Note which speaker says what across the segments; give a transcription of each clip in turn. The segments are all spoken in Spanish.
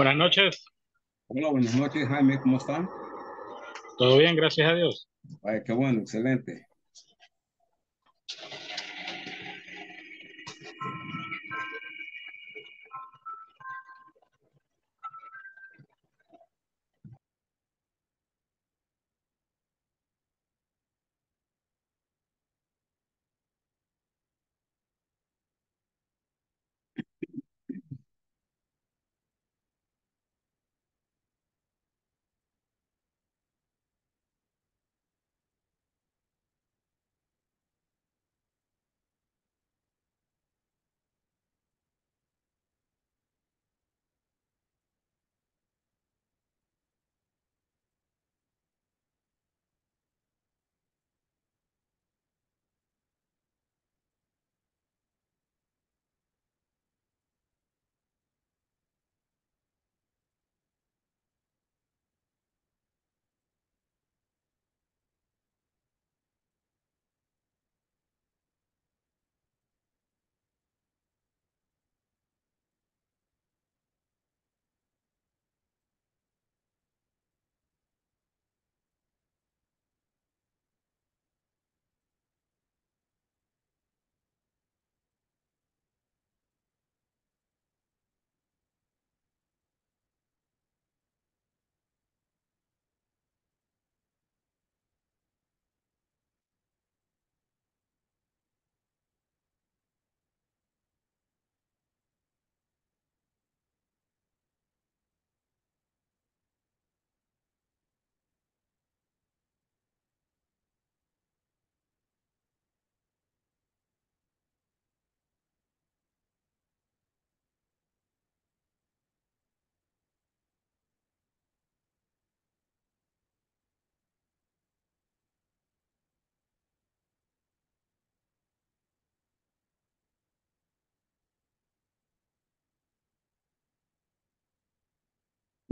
Speaker 1: Buenas noches,
Speaker 2: Hola, buenas noches, Jaime, ¿cómo están?
Speaker 1: todo bien, gracias a Dios.
Speaker 2: Ay, qué bueno, excelente.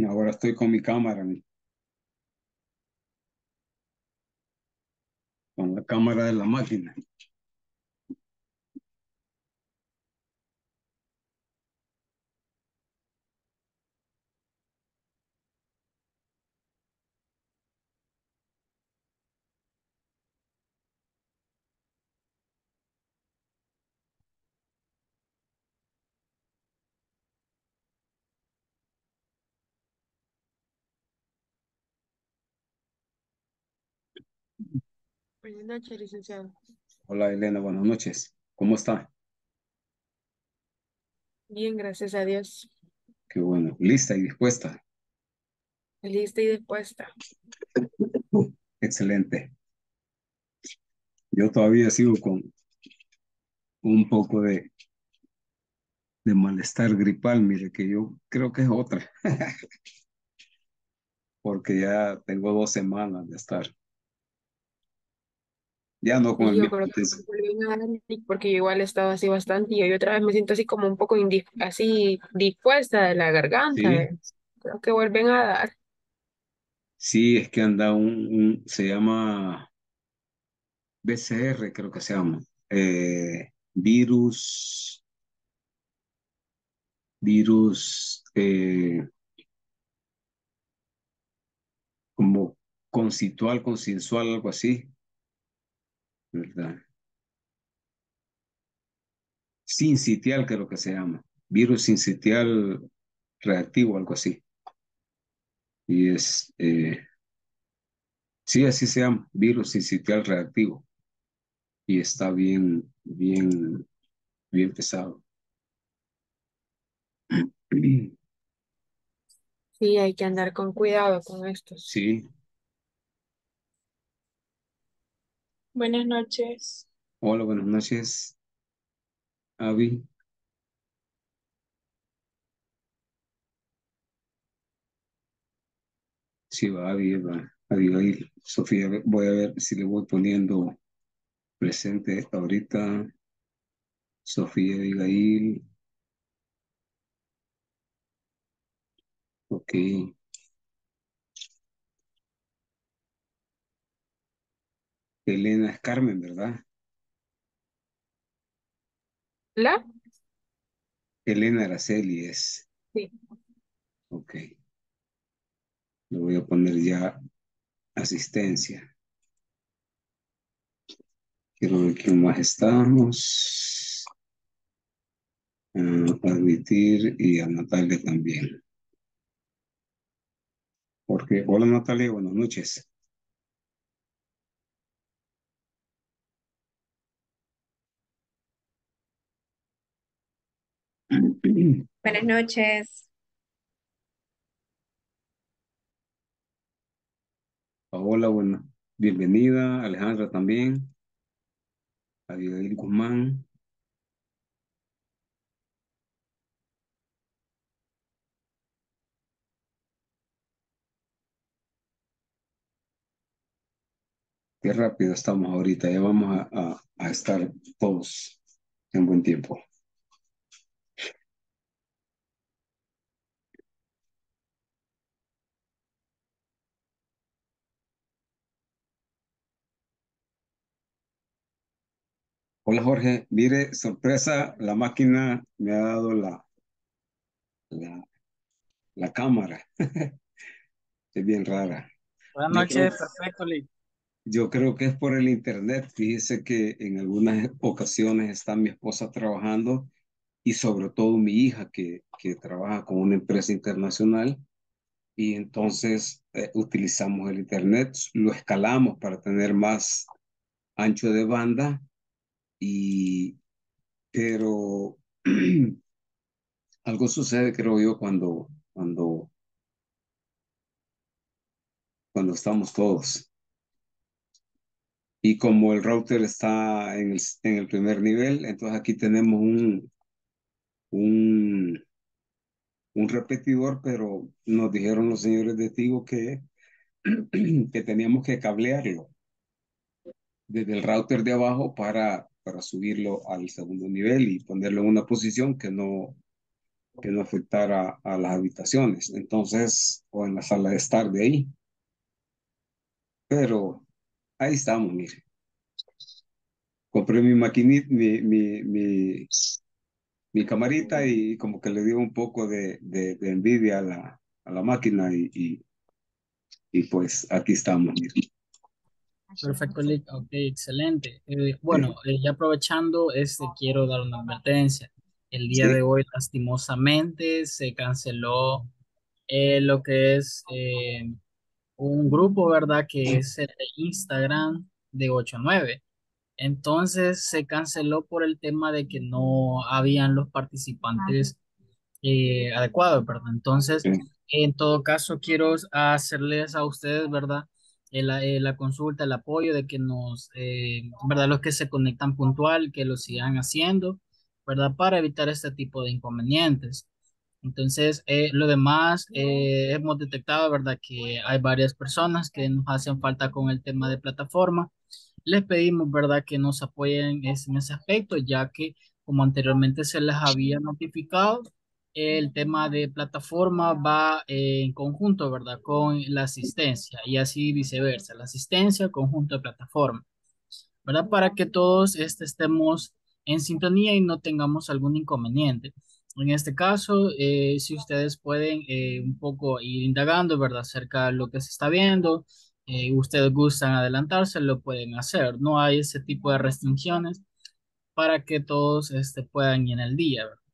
Speaker 2: Ahora estoy con mi cámara, con la cámara de la máquina.
Speaker 3: Buenas noches, licenciado.
Speaker 2: Hola, Elena, buenas noches. ¿Cómo está?
Speaker 3: Bien, gracias a Dios.
Speaker 2: Qué bueno. ¿Lista y dispuesta?
Speaker 3: Lista y dispuesta.
Speaker 2: Excelente. Yo todavía sigo con un poco de, de malestar gripal, mire, que yo creo que es otra. Porque ya tengo dos semanas de estar. Ya no con el mismo
Speaker 3: porque yo igual he estado así bastante y hoy otra vez me siento así como un poco así dispuesta de la garganta.
Speaker 2: Sí.
Speaker 3: Creo que vuelven a dar.
Speaker 2: sí, es que anda un, un- se llama BCR, creo que se llama. Eh, virus, virus eh, como concitual, consensual, algo así, ¿verdad? Sincitial creo que se llama. Virus sincitial reactivo, algo así. Y es, eh, sí, así se llama, virus sincitial reactivo. Y está bien, bien, bien pesado.
Speaker 3: Sí, hay que andar con cuidado con estos.
Speaker 2: Sí,
Speaker 4: Buenas noches.
Speaker 2: hola, buenas noches, Avi. Sí, va, Avi, va, Abigail, Sofía, voy a ver si le voy poniendo presente ahorita. Sofía, Abigail, ok. Elena es Carmen, ¿verdad?
Speaker 3: ¿La?
Speaker 2: Elena Araceli es.
Speaker 3: Sí.
Speaker 2: Ok. Le voy a poner ya asistencia. Quiero ver quién más estamos. Uh, admitir y a Natalia también. Porque, hola Natalia, buenas noches.
Speaker 5: Buenas noches.
Speaker 2: Hola, buena. Bienvenida, Alejandra también. Abigail Guzmán. Qué rápido estamos ahorita, ya vamos a estar todos en buen tiempo. Hola Jorge, mire, sorpresa, la máquina me ha dado la, la, la cámara. es bien rara.
Speaker 6: Buenas noches,
Speaker 2: creo-
Speaker 6: perfecto, Lee.
Speaker 2: Yo creo que es por el internet. Fíjese que en algunas ocasiones está mi esposa trabajando y sobre todo mi hija que, que trabaja con una empresa internacional y entonces eh, utilizamos el internet, lo escalamos para tener más ancho de banda y pero algo sucede creo yo cuando cuando cuando estamos todos. Y como el router está en el, en el primer nivel, entonces aquí tenemos un, un, un repetidor, pero nos dijeron los señores de Tigo que, que teníamos que cablearlo desde el router de abajo para, para subirlo al segundo nivel y ponerlo en una posición que no, que no afectara a las habitaciones. Entonces, o en la sala de estar de ahí. Pero ahí estamos, mire. Compré mi maquinita, mi, mi, mi, mi camarita y como que le dio un poco de, de, de envidia a la, a la máquina y, y, y pues aquí estamos. mire.
Speaker 6: Perfecto, Lee. Ok, excelente. Eh, bueno, eh, ya aprovechando, este, quiero dar una advertencia. El día
Speaker 2: Sí.
Speaker 6: de hoy, lastimosamente, se canceló eh, lo que es un grupo, ¿verdad? Que es el de Instagram de 8-9. Entonces se canceló por el tema de que no habían los participantes adecuados, ¿verdad? Entonces, en todo caso, quiero hacerles a ustedes, ¿verdad? La, eh, la consulta, el apoyo de que nos, eh, ¿verdad? Los que se conectan puntual, que lo sigan haciendo, ¿verdad? Para evitar este tipo de inconvenientes. Entonces, eh, lo demás, eh, hemos detectado, ¿verdad? Que hay varias personas que nos hacen falta con el tema de plataforma. Les pedimos, ¿verdad? Que nos apoyen en ese aspecto, ya que, como anteriormente se les había notificado, el tema de plataforma va eh, en conjunto, ¿verdad? Con la asistencia y así viceversa, la asistencia, conjunto de plataforma. ¿verdad? Para que todos este, estemos en sintonía y no tengamos algún inconveniente. En este caso, eh, si ustedes pueden eh, un poco ir indagando, ¿verdad? Acerca de lo que se está viendo, ustedes gustan adelantarse, lo pueden hacer. No hay ese tipo de restricciones para que todos este, puedan ir en el día, ¿verdad?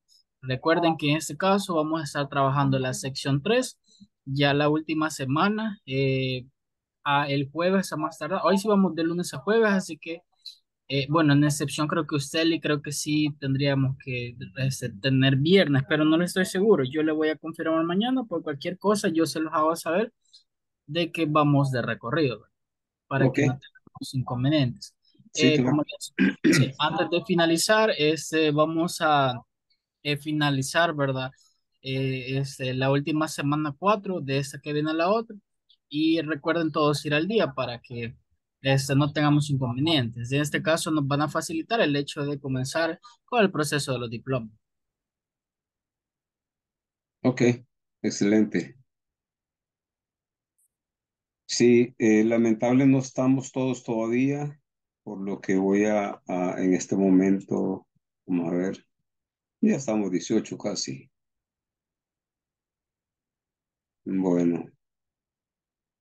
Speaker 6: Recuerden que en este caso vamos a estar trabajando la sección 3, ya la última semana, eh, a el jueves a más tardar. Hoy sí vamos de lunes a jueves, así que, eh, bueno, en excepción creo que usted y creo que sí tendríamos que este, tener viernes, pero no le estoy seguro. Yo le voy a confirmar mañana por cualquier cosa, yo se los hago saber de que vamos de recorrido, ¿verdad? para que no tengamos inconvenientes.
Speaker 2: Sí,
Speaker 6: Eh,
Speaker 2: claro.
Speaker 6: como les- sí, antes de finalizar, este, vamos a eh, finalizar, ¿verdad? Eh, este, la última semana 4 de esta que viene a la otra. Y recuerden todos ir al día para que este, no tengamos inconvenientes. En este caso nos van a facilitar el hecho de comenzar con el proceso de los diplomas.
Speaker 2: Ok, excelente. Sí, eh, lamentable no estamos todos todavía, por lo que voy a, a en este momento, vamos a ver, ya estamos 18 casi. Bueno,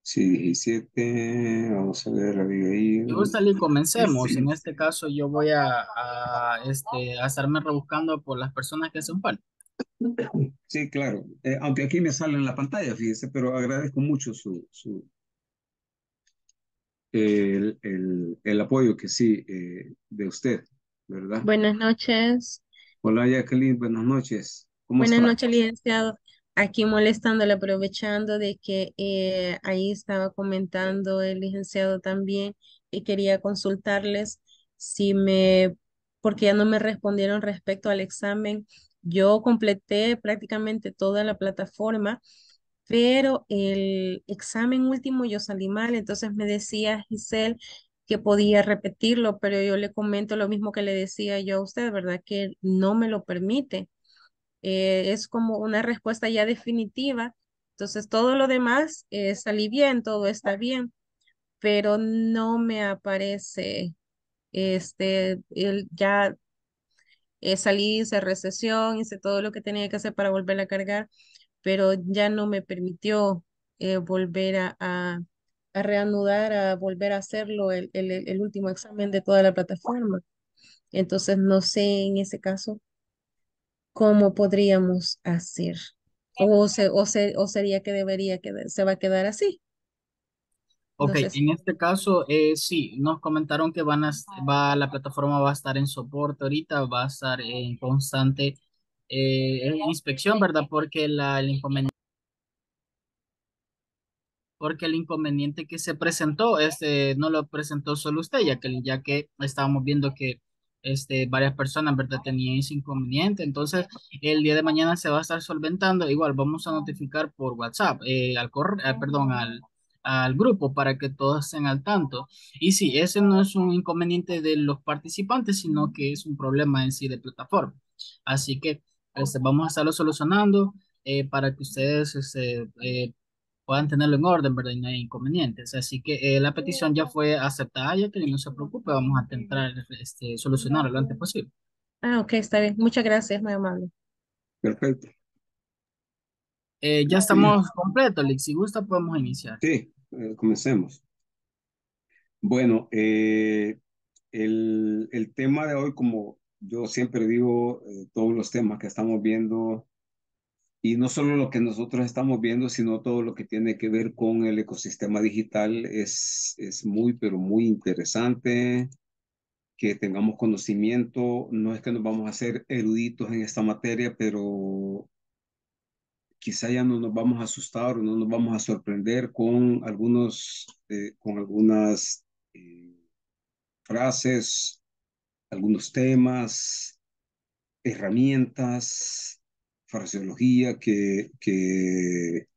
Speaker 2: sí, 17, vamos a ver, Abigail.
Speaker 6: Si gusta, Lee, comencemos. En este caso, yo voy a, a, este, a estarme rebuscando por las personas que hacen falta.
Speaker 2: Sí, claro. Eh, aunque aquí me sale en la pantalla, fíjese, pero agradezco mucho su, su el, el, el apoyo que sí eh, de usted, ¿verdad?
Speaker 7: Buenas noches.
Speaker 2: Hola, Jacqueline, buenas noches. ¿Cómo
Speaker 7: Buenas
Speaker 2: está?
Speaker 7: noches, licenciado. Aquí molestándole, aprovechando de que eh, ahí estaba comentando el licenciado también y quería consultarles si me, porque ya no me respondieron respecto al examen. Yo completé prácticamente toda la plataforma, pero el examen último yo salí mal, entonces me decía Giselle que podía repetirlo, pero yo le comento lo mismo que le decía yo a usted, ¿verdad? Que no me lo permite. Eh, es como una respuesta ya definitiva. Entonces, todo lo demás eh, salí bien, todo está bien, pero no me aparece, este, el, ya eh, salí, hice recesión, hice todo lo que tenía que hacer para volver a cargar, pero ya no me permitió volver a, a reanudar, a volver a hacerlo el, el, el último examen de toda la plataforma. Entonces, no sé en ese caso cómo podríamos hacer. O, se, o, se, o sería que debería quedar, se va a quedar así.
Speaker 6: Ok,
Speaker 7: si-
Speaker 6: en este caso, eh, sí, nos comentaron que van a, va, la plataforma va a estar en soporte ahorita, va a estar en constante eh, inspección, ¿verdad? Porque la, el inconveniente porque el inconveniente que se presentó, este, no lo presentó solo usted, ya que, ya que estábamos viendo que este, varias personas, ¿verdad?, tenían ese inconveniente. Entonces, el día de mañana se va a estar solventando. Igual, vamos a notificar por WhatsApp, eh, al correo, perdón, al, al grupo para que todos estén al tanto. Y sí, ese no es un inconveniente de los participantes, sino que es un problema en sí de plataforma. Así que este, vamos a estarlo solucionando eh, para que ustedes este, eh, puedan tenerlo en orden, ¿verdad? Y no hay inconvenientes. Así que eh, la petición ya fue aceptada, ya que no se preocupe, vamos a intentar este, solucionarlo lo antes posible.
Speaker 7: Ah, ok, está bien. Muchas gracias, muy amable.
Speaker 2: Perfecto.
Speaker 6: Eh, ya estamos completos, Lick. Si gusta, podemos iniciar.
Speaker 2: Sí, eh, comencemos. Bueno, eh, el, el tema de hoy, como yo siempre digo, eh, todos los temas que estamos viendo, y no solo lo que nosotros estamos viendo, sino todo lo que tiene que ver con el ecosistema digital, es, es muy, pero muy interesante que tengamos conocimiento. No es que nos vamos a hacer eruditos en esta materia, pero quizá ya no nos vamos a asustar o no nos vamos a sorprender con algunos, eh, con algunas eh, frases, algunos temas, herramientas, fraseología que, que,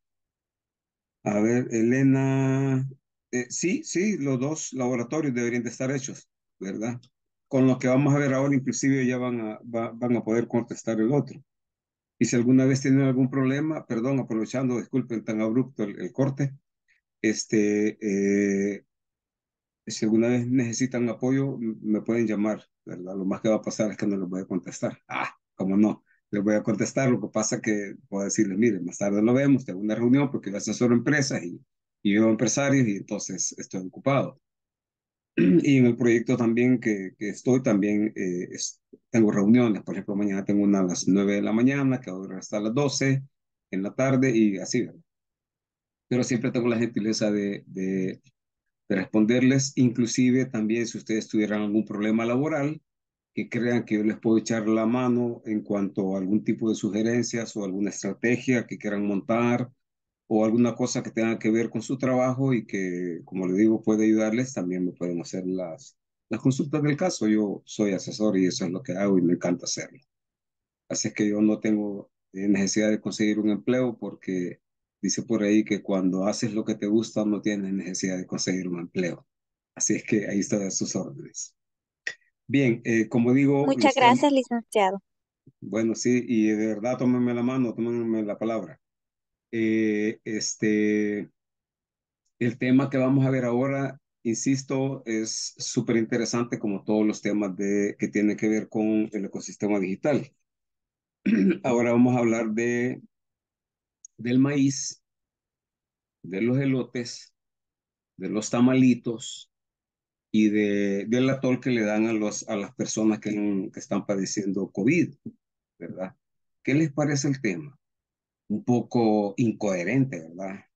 Speaker 2: a ver, Elena, eh, sí, sí, los dos laboratorios deberían de estar hechos, ¿verdad? Con lo que vamos a ver ahora, inclusive ya van a, va- van a poder contestar el otro. Y si alguna vez tienen algún problema, perdón, aprovechando, disculpen tan abrupto el, el corte, este, eh, si alguna vez necesitan apoyo, me pueden llamar, ¿verdad? Lo más que va a pasar es que no les voy a contestar. Ah, cómo no, les voy a contestar. Lo que pasa que puedo decirles, miren, más tarde lo vemos, tengo una reunión porque yo asesoro empresas y, y yo empresarios y entonces estoy ocupado. Y en el proyecto también que, que estoy, también eh, es- tengo reuniones. Por ejemplo, mañana tengo una a las 9 de la mañana, que va a hasta las 12 en la tarde y así, ¿verdad? Pero siempre tengo la gentileza de, de, de responderles, inclusive también si ustedes tuvieran algún problema laboral, que crean que yo les puedo echar la mano en cuanto a algún tipo de sugerencias o alguna estrategia que quieran montar o alguna cosa que tenga que ver con su trabajo y que, como le digo, puede ayudarles, también me pueden hacer las, las consultas del caso. Yo soy asesor y eso es lo que hago y me encanta hacerlo. Así es que yo no tengo eh, necesidad de conseguir un empleo porque dice por ahí que cuando haces lo que te gusta no tienes necesidad de conseguir un empleo. Así es que ahí estoy a sus órdenes. Bien, eh, como digo,
Speaker 5: Muchas
Speaker 2: temas-
Speaker 5: gracias, licenciado.
Speaker 2: bueno, sí, y de verdad tómenme la mano, tómenme la palabra. Eh, este, el tema que vamos a ver ahora, insisto, es súper interesante como todos los temas de, que tienen que ver con el ecosistema digital. Ahora vamos a hablar de, del maíz de los elotes, de los tamalitos y de, del atol que le dan a, los, a las personas que, que están padeciendo COVID, ¿verdad? ¿Qué les parece el tema? Un poco incoherente, ¿verdad?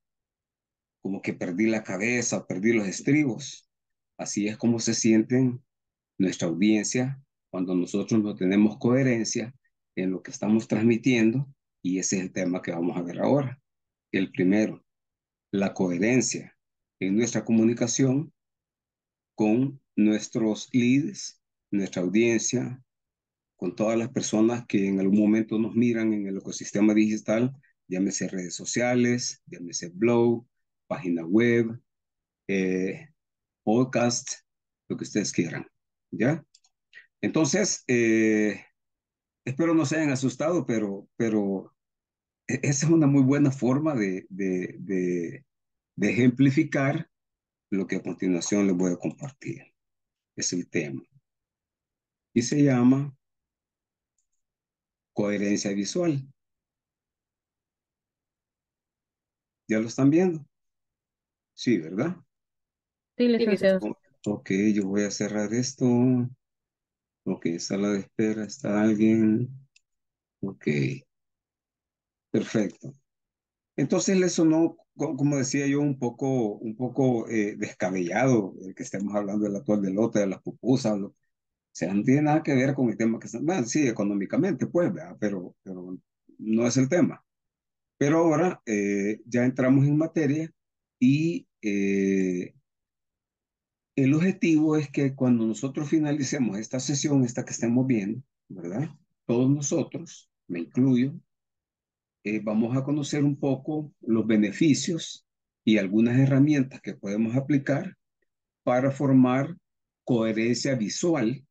Speaker 2: Como que perdí la cabeza, perdí los estribos. Así es como se sienten nuestra audiencia cuando nosotros no tenemos coherencia en lo que estamos transmitiendo y ese es el tema que vamos a ver ahora. El primero, la coherencia en nuestra comunicación con nuestros leads, nuestra audiencia, con todas las personas que en algún momento nos miran en el ecosistema digital, llámese redes sociales, llámese blog, página web, eh, podcast, lo que ustedes quieran, ¿ya? Entonces, eh, espero no se hayan asustado, pero, pero e-, esa es una muy buena forma de, de, ejemplificar lo que a continuación les voy a compartir. Es el tema. Y se llama coherencia visual. ¿Ya lo están viendo? Sí, ¿verdad?
Speaker 7: Sí, licenciado.
Speaker 2: Ok, yo voy a cerrar esto. Ok, sala de espera, ¿está alguien? Ok. Perfecto. Entonces le sonó, como decía yo, un poco, un poco eh, descabellado el que estemos hablando del actual de lote, de las pupusas. o sea, no tiene nada que ver con el tema que están, bueno, sí, económicamente, pues, Pero, pero no es el tema. Pero ahora eh, ya entramos en materia y eh, el objetivo es que cuando nosotros finalicemos esta sesión, esta que estemos viendo, ¿verdad? Todos nosotros, me incluyo, eh, vamos a conocer un poco los beneficios y algunas herramientas que podemos aplicar para formar coherencia visual,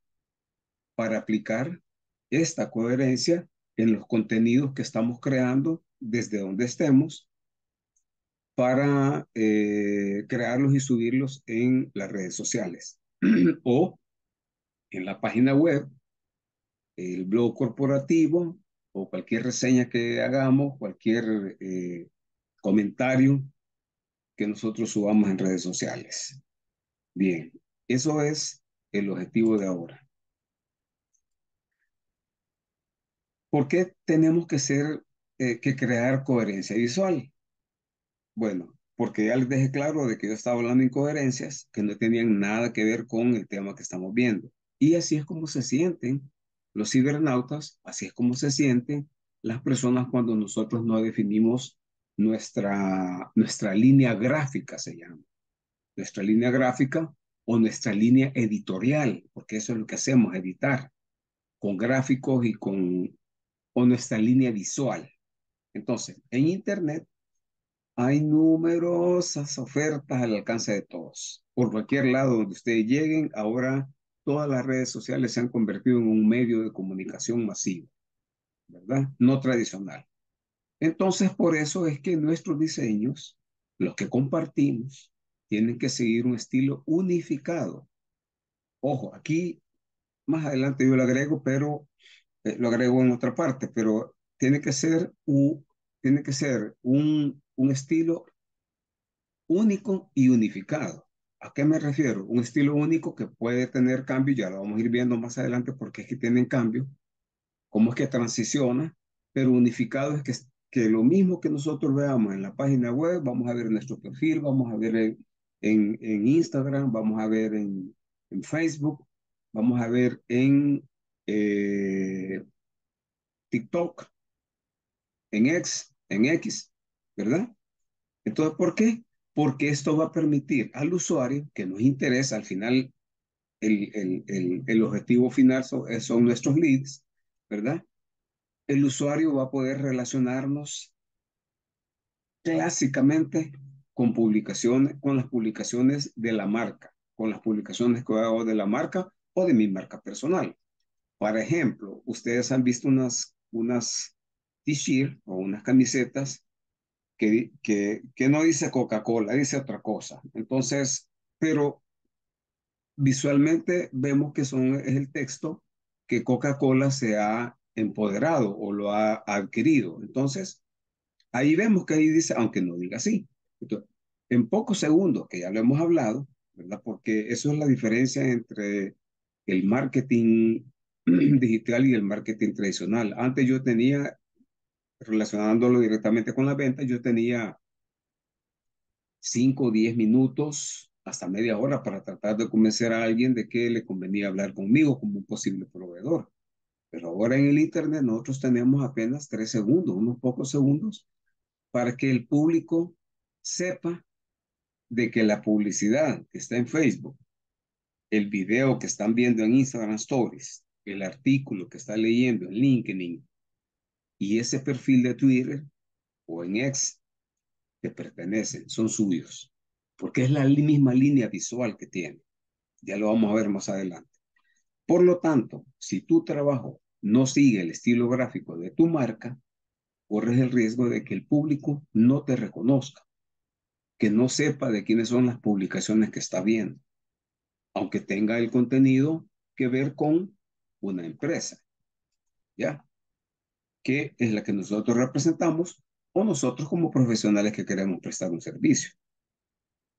Speaker 2: para aplicar esta coherencia en los contenidos que estamos creando desde donde estemos para eh, crearlos y subirlos en las redes sociales o en la página web, el blog corporativo o cualquier reseña que hagamos, cualquier eh, comentario que nosotros subamos en redes sociales. Bien, eso es el objetivo de ahora. ¿Por qué tenemos que ser, eh, que crear coherencia visual? Bueno, porque ya les dejé claro de que yo estaba hablando de incoherencias que no tenían nada que ver con el tema que estamos viendo. Y así es como se sienten los cibernautas, así es como se sienten las personas cuando nosotros no definimos nuestra, nuestra línea gráfica, se llama. Nuestra línea gráfica o nuestra línea editorial, porque eso es lo que hacemos, editar con gráficos y con o nuestra línea visual. Entonces, en Internet hay numerosas ofertas al alcance de todos. Por cualquier lado donde ustedes lleguen, ahora todas las redes sociales se han convertido en un medio de comunicación masivo, ¿verdad? No tradicional. Entonces, por eso es que nuestros diseños, los que compartimos, tienen que seguir un estilo unificado. Ojo, aquí más adelante yo lo agrego, pero eh, lo agrego en otra parte, pero tiene que ser un, tiene que ser un un estilo único y unificado. ¿A qué me refiero? Un estilo único que puede tener cambio, ya lo vamos a ir viendo más adelante porque es que tienen cambio, cómo es que transiciona, pero unificado es que, que lo mismo que nosotros veamos en la página web, vamos a ver en nuestro perfil, vamos a ver en, en, Instagram, vamos a ver en, en, Facebook, vamos a ver en eh, TikTok, en X, en X, ¿verdad? Entonces, ¿por qué? Porque esto va a permitir al usuario, que nos interesa al final, el, el, el, objetivo final son, son nuestros leads, ¿verdad? El usuario va a poder relacionarnos clásicamente con publicaciones, con las publicaciones de la marca, con las publicaciones que hago de la marca o de mi marca personal. Por ejemplo, ustedes han visto unas, unas t-shirts o unas camisetas que, que, no dice Coca-Cola, dice otra cosa. Entonces, pero visualmente vemos que son, es el texto que Coca-Cola se ha empoderado o lo ha adquirido. Entonces, ahí vemos que ahí dice, aunque no diga así, en pocos segundos, que ya lo hemos hablado. Porque eso es la diferencia entre el marketing digital y el marketing tradicional. Antes yo tenía, relacionándolo directamente con la venta, yo tenía 5 o 10 minutos hasta media hora para tratar de convencer a alguien de que le convenía hablar conmigo como un posible proveedor. Pero ahora en el Internet nosotros tenemos apenas tres segundos, unos pocos segundos, para que el público sepa de que la publicidad que está en Facebook, el video que están viendo en Instagram Stories, el artículo que está leyendo en LinkedIn y ese perfil de Twitter o en X que pertenecen, son suyos, porque es la misma línea visual que tiene. Ya lo vamos a ver más adelante. Por lo tanto, si tu trabajo no sigue el estilo gráfico de tu marca, corres el riesgo de que el público no te reconozca, que no sepa de quiénes son las publicaciones que está viendo, aunque tenga el contenido que ver con una empresa, ¿ya? Que es la que nosotros representamos o nosotros como profesionales que queremos prestar un servicio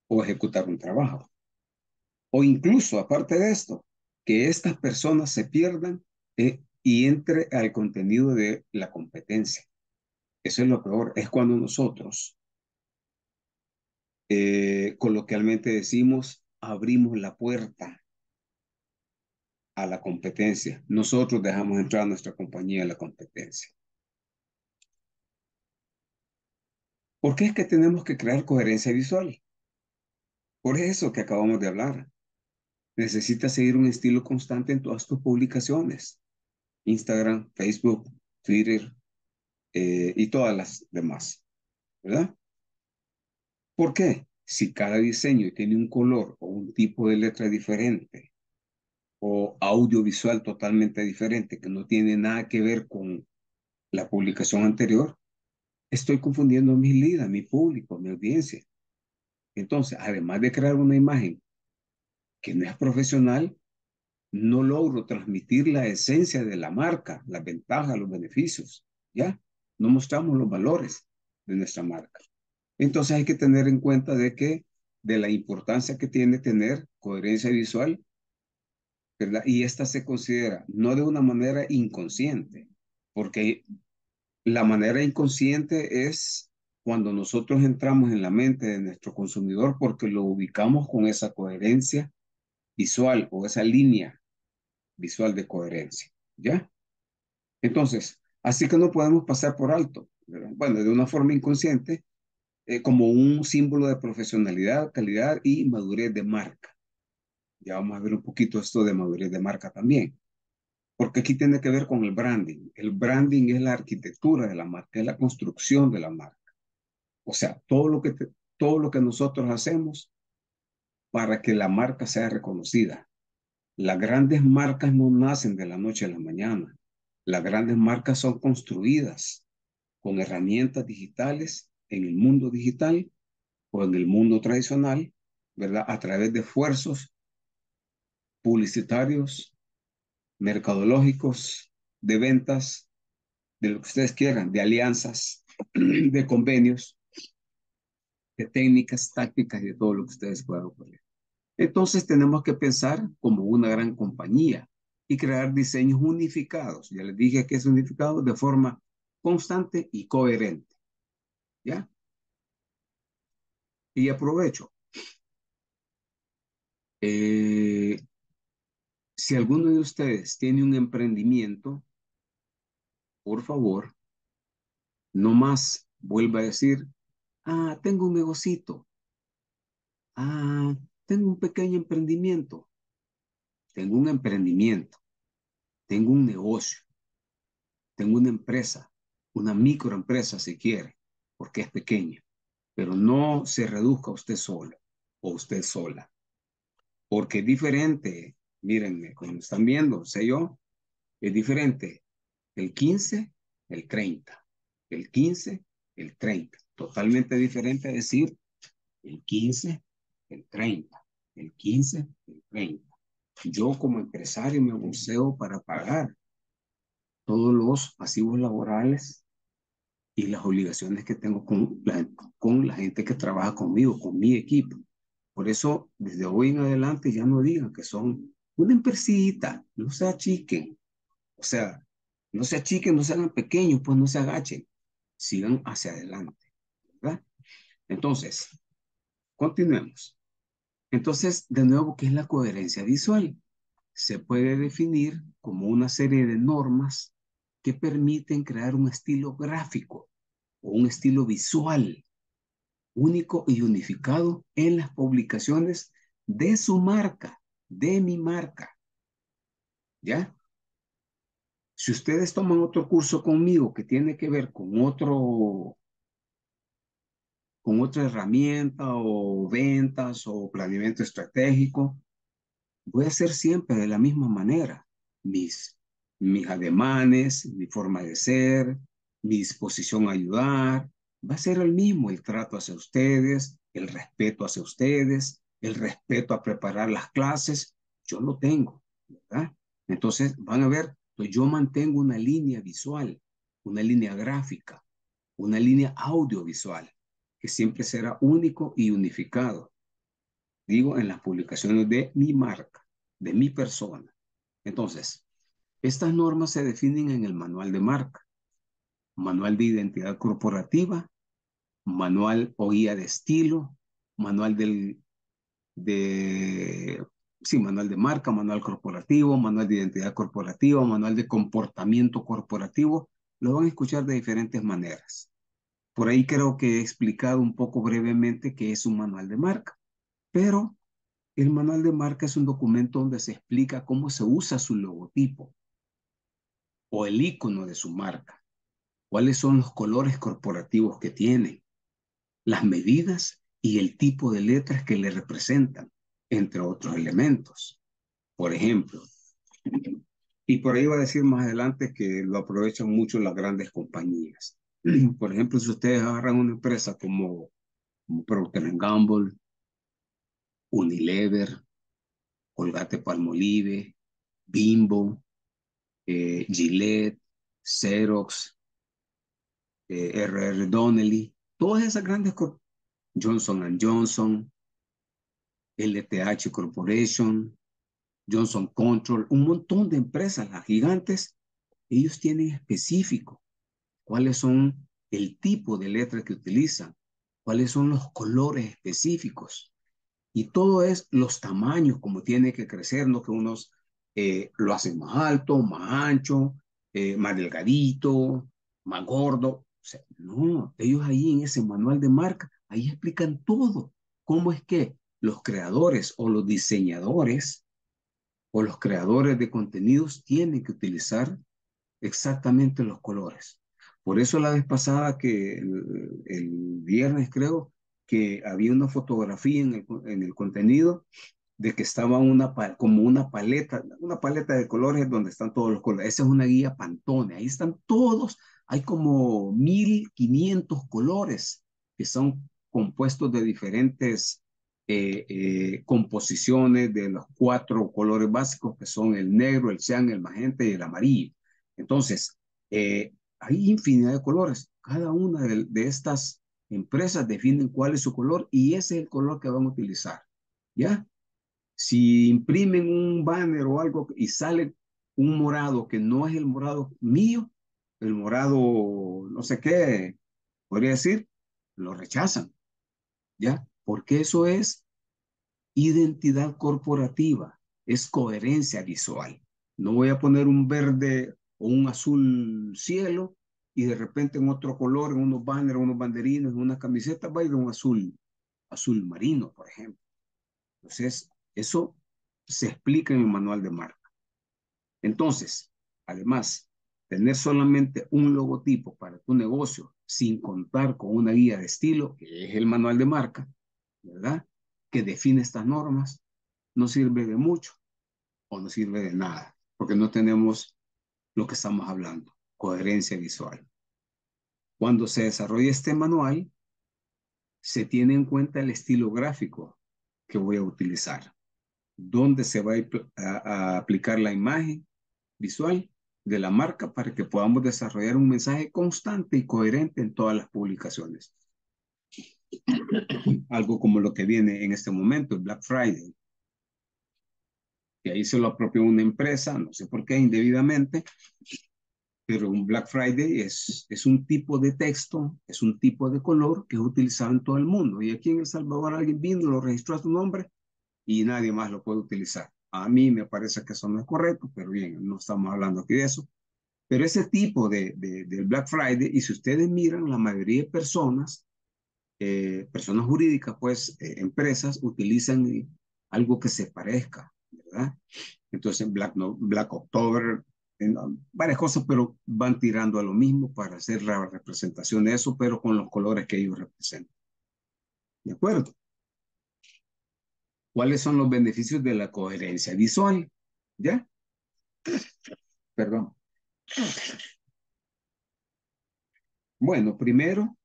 Speaker 2: o ejecutar un trabajo. O incluso, aparte de esto, que estas personas se pierdan eh, y entre al contenido de la competencia. Eso es lo peor, es cuando nosotros, eh, coloquialmente decimos, abrimos la puerta a la competencia. Nosotros dejamos entrar a nuestra compañía a la competencia. ¿Por qué es que tenemos que crear coherencia visual? Por eso que acabamos de hablar. Necesitas seguir un estilo constante en todas tus publicaciones. Instagram, Facebook, Twitter eh, y todas las demás. ¿Verdad? ¿Por qué? Si cada diseño tiene un color o un tipo de letra diferente o audiovisual totalmente diferente que no tiene nada que ver con la publicación anterior, estoy confundiendo a mi líder, a mi público, mi audiencia. Entonces, además de crear una imagen que no es profesional, no logro transmitir la esencia de la marca, las ventajas, los beneficios. ¿Ya? No mostramos los valores de nuestra marca. Entonces hay que tener en cuenta de que de la importancia que tiene tener coherencia visual, Y esta se considera no de una manera inconsciente, porque la manera inconsciente es cuando nosotros entramos en la mente de nuestro consumidor porque lo ubicamos con esa coherencia visual o esa línea visual de coherencia, ¿ya? Entonces, así que no podemos pasar por alto, bueno, de una forma inconsciente, eh, como un símbolo de profesionalidad, calidad y madurez de marca. Ya vamos a ver un poquito esto de madurez de marca también, porque aquí tiene que ver con el branding. El branding es la arquitectura de la marca, es la construcción de la marca. O sea, todo lo que, todo lo que nosotros hacemos para que la marca sea reconocida, las grandes marcas no nacen de la noche a la mañana. Las grandes marcas son construidas con herramientas digitales en el mundo digital o en el mundo tradicional, ¿verdad? A través de esfuerzos publicitarios, mercadológicos, de ventas, de lo que ustedes quieran, de alianzas, de convenios, de técnicas, tácticas y de todo lo que ustedes puedan ocurrir. Entonces tenemos que pensar como una gran compañía y crear diseños unificados. Ya les dije que es unificado de forma constante y coherente. ¿Ya? Y aprovecho. Eh, si alguno de ustedes tiene un emprendimiento, por favor, no más vuelva a decir, ah, tengo un negocito. Ah, tengo un pequeño emprendimiento. Tengo un emprendimiento. Tengo un negocio. Tengo una empresa, una microempresa si quiere, porque es pequeña. Pero no se reduzca usted solo o usted sola. Porque es diferente, mírenme, como están viendo, sé yo, es diferente el 15, el 30. El 15, el 30. Totalmente diferente decir el 15, el 30 el 15, el 30. Yo como empresario me bolseo para pagar todos los pasivos laborales y las obligaciones que tengo con la, con la gente que trabaja conmigo, con mi equipo. Por eso, desde hoy en adelante ya no digan que son una empresita, no se achiquen. O sea, no se achiquen, no se hagan pequeños, pues no se agachen. Sigan hacia adelante, ¿verdad? Entonces, continuemos. Entonces, de nuevo, ¿qué es la coherencia visual? Se puede definir como una serie de normas que permiten crear un estilo gráfico o un estilo visual único y unificado en las publicaciones de su marca, de mi marca. ¿Ya? Si ustedes toman otro curso conmigo que tiene que ver con otro, con otra herramienta o ventas o planeamiento estratégico, voy a hacer siempre de la misma manera. Mis, mis ademanes, mi forma de ser, mi disposición a ayudar, va a ser el mismo el trato hacia ustedes, el respeto hacia ustedes, el respeto a preparar las clases, yo lo tengo, ¿verdad? Entonces van a ver, pues yo mantengo una línea visual, una línea gráfica, una línea audiovisual, que siempre será único y unificado. Digo, en las publicaciones de mi marca, de mi persona. Entonces, estas normas se definen en el manual de marca manual de identidad corporativa, manual o guía de estilo, manual del, de, sí, manual de marca, manual corporativo, manual de identidad corporativa, manual de comportamiento corporativo, lo van a escuchar de diferentes maneras. Por ahí creo que he explicado un poco brevemente qué es un manual de marca, pero el manual de marca es un documento donde se explica cómo se usa su logotipo o el icono de su marca cuáles son los colores corporativos que tiene, las medidas y el tipo de letras que le representan, entre otros elementos. Por ejemplo, y por ahí va a decir más adelante que lo aprovechan mucho las grandes compañías. Por ejemplo, si ustedes agarran una empresa como, Procter Gamble, Unilever, Colgate Palmolive, Bimbo, eh, Gillette, Xerox, R.R. Donnelly, todas esas grandes Johnson Johnson, LTH Corporation, Johnson Control, un montón de empresas, las gigantes, ellos tienen específico cuáles son el tipo de letra que utilizan, cuáles son los colores específicos. Y todo es los tamaños, como tiene que crecer, no que unos eh, lo hacen más alto, más ancho, eh, más delgadito, más gordo no, ellos ahí en ese manual de marca, ahí explican todo. ¿Cómo es que los creadores o los diseñadores o los creadores de contenidos tienen que utilizar exactamente los colores? Por eso la vez pasada que el, viernes creo que había una fotografía en el, en el contenido de que estaba una, como una paleta, una paleta de colores donde están todos los colores. Esa es una guía Pantone, ahí están todos hay como 1500 colores que son compuestos de diferentes eh, eh, composiciones de los cuatro colores básicos que son el negro, el cian, el magenta y el amarillo. Entonces, eh, hay infinidad de colores. Cada una de, de, estas empresas definen cuál es su color y ese es el color que van a utilizar. ¿Ya? Si imprimen un banner o algo y sale un morado que no es el morado mío, el morado, no sé qué, podría decir, lo rechazan. ¿Ya? Porque eso es identidad corporativa, es coherencia visual. No voy a poner un verde o un azul cielo y de repente en otro color, en unos banners, unos banderines, en una camiseta, va a ir un azul, azul marino, por ejemplo. Entonces, eso se explica en el manual de marca. Entonces, además, tener solamente un logotipo para tu negocio sin contar con una guía de estilo, que es el manual de marca, ¿verdad? Que define estas normas, no sirve de mucho o no sirve de nada, porque no tenemos lo que estamos hablando, coherencia visual. Cuando se desarrolla este manual, se tiene en cuenta el estilo gráfico que voy a utilizar, dónde se va a, a aplicar la imagen visual de la marca para que podamos desarrollar un mensaje constante y coherente en todas las publicaciones. Algo como lo que viene en este momento, el Black Friday. Y ahí se lo apropió una empresa, no sé por qué indebidamente, pero un Black Friday es, es un tipo de texto, es un tipo de color que es utilizado en todo el mundo. Y aquí en El Salvador alguien vino, lo registró a su nombre y nadie más lo puede utilizar. A mí me parece que eso no es correcto, pero bien, no estamos hablando aquí de eso. Pero ese tipo de, de, del Black Friday, y si ustedes miran, la mayoría de personas, eh, personas jurídicas, pues eh, empresas, utilizan algo que se parezca, ¿verdad? Entonces, Black, no, Black October, varias cosas, pero van tirando a lo mismo para hacer la representación de eso, pero con los colores que ellos representan. ¿De acuerdo? ¿Cuáles son los beneficios de la coherencia visual? ¿Ya? Perdón. Bueno, primero,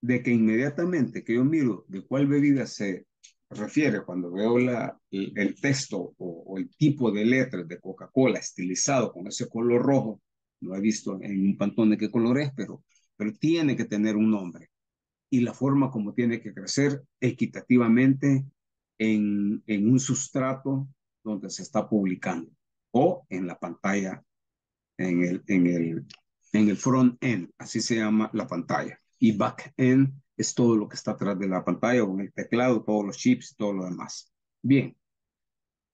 Speaker 2: de que inmediatamente que yo miro de cuál bebida se refiere cuando veo la, el, texto o, el tipo de letras de Coca-Cola estilizado con ese color rojo, no he visto en un pantón de qué color es, pero, pero tiene que tener un nombre. Y la forma como tiene que crecer equitativamente en, un sustrato donde se está publicando o en la pantalla, en el, en el, en el front end, así se llama la pantalla. Y back end es todo lo que está atrás de la pantalla con el teclado, todos los chips todo lo demás. Bien,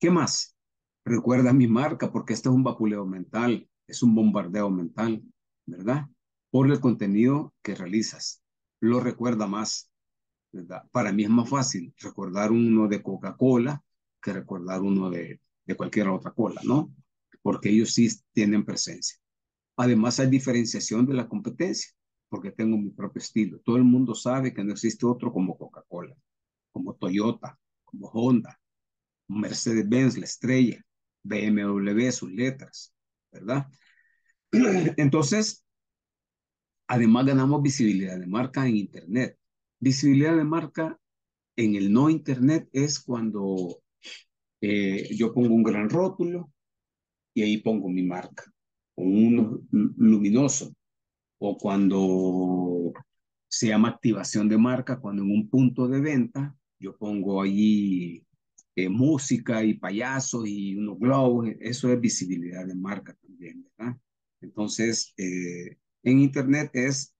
Speaker 2: ¿qué más? Recuerda mi marca porque este es un vapuleo mental, es un bombardeo mental, ¿verdad? Por el contenido que realizas. Lo recuerda más, Para mí es más fácil recordar uno de Coca-Cola que recordar uno de, de cualquier otra cola, ¿no? Porque ellos sí tienen presencia. Además hay diferenciación de la competencia porque tengo mi propio estilo. Todo el mundo sabe que no existe otro como Coca-Cola, como Toyota, como Honda, Mercedes-Benz, la estrella, BMW, sus letras, ¿verdad? Entonces, además ganamos visibilidad de marca en Internet. Visibilidad de marca en el no Internet es cuando eh, yo pongo un gran rótulo y ahí pongo mi marca, con uno luminoso, o cuando se llama activación de marca, cuando en un punto de venta yo pongo allí eh, música y payasos y unos globos, eso es visibilidad de marca también, ¿verdad? Entonces, eh, en Internet es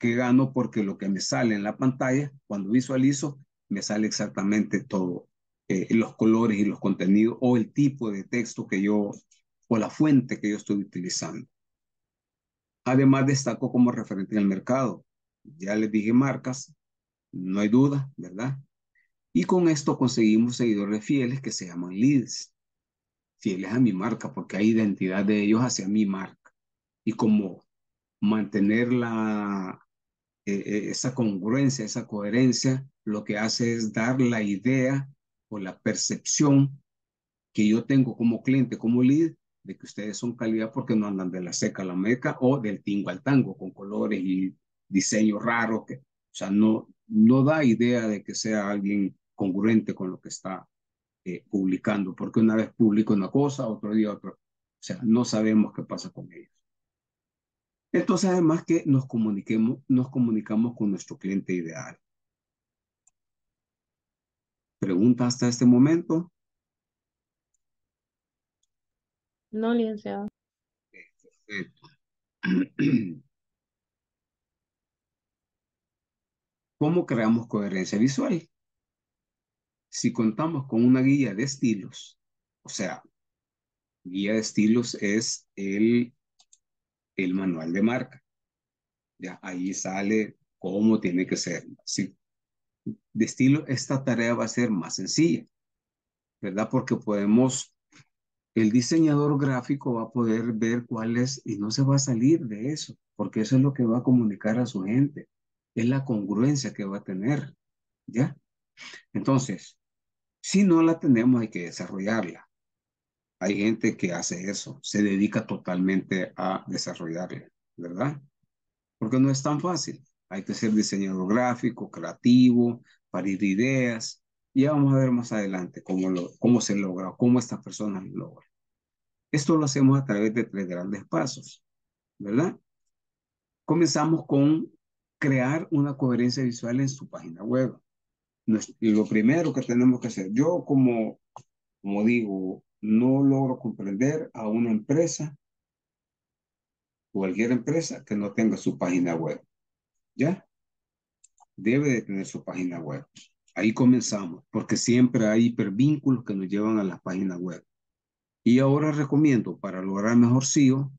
Speaker 2: que gano porque lo que me sale en la pantalla, cuando visualizo, me sale exactamente todo, eh, los colores y los contenidos o el tipo de texto que yo, o la fuente que yo estoy utilizando. Además, destaco como referente en el mercado. Ya les dije marcas, no hay duda, ¿verdad? Y con esto conseguimos seguidores fieles que se llaman leads, fieles a mi marca, porque hay identidad de ellos hacia mi marca. Y como mantener la, eh, esa congruencia, esa coherencia, lo que hace es dar la idea o la percepción que yo tengo como cliente, como lead, de que ustedes son calidad porque no andan de la seca a la meca o del tingo al tango con colores y diseños raros que, o sea, no, no da idea de que sea alguien congruente con lo que está eh, publicando, porque una vez publica una cosa, otro día otro, o sea, no sabemos qué pasa con ellos. Entonces, además que nos comuniquemos, nos comunicamos con nuestro cliente ideal. ¿Pregunta hasta este momento?
Speaker 7: No, licenciado.
Speaker 2: Perfecto. ¿Cómo creamos coherencia visual? Si contamos con una guía de estilos, o sea, guía de estilos es el, el manual de marca. Ya ahí sale cómo tiene que ser. Sí. De estilo, esta tarea va a ser más sencilla, ¿verdad? Porque podemos el diseñador gráfico va a poder ver cuál es y no se va a salir de eso, porque eso es lo que va a comunicar a su gente, es la congruencia que va a tener, ¿ya? Entonces, si no la tenemos hay que desarrollarla. Hay gente que hace eso, se dedica totalmente a desarrollarla, ¿verdad? Porque no es tan fácil. Hay que ser diseñador gráfico, creativo, parir ideas, y ya vamos a ver más adelante cómo, lo, cómo se logra, cómo estas personas lo logran. Esto lo hacemos a través de tres grandes pasos, ¿verdad? Comenzamos con crear una coherencia visual en su página web. Lo primero que tenemos que hacer, yo como, como digo, no logro comprender a una empresa, cualquier empresa que no tenga su página web. ¿Ya? Debe de tener su página web. Ahí comenzamos, porque siempre hay hipervínculos que nos llevan a las páginas web. Y ahora recomiendo para lograr mejor SEO,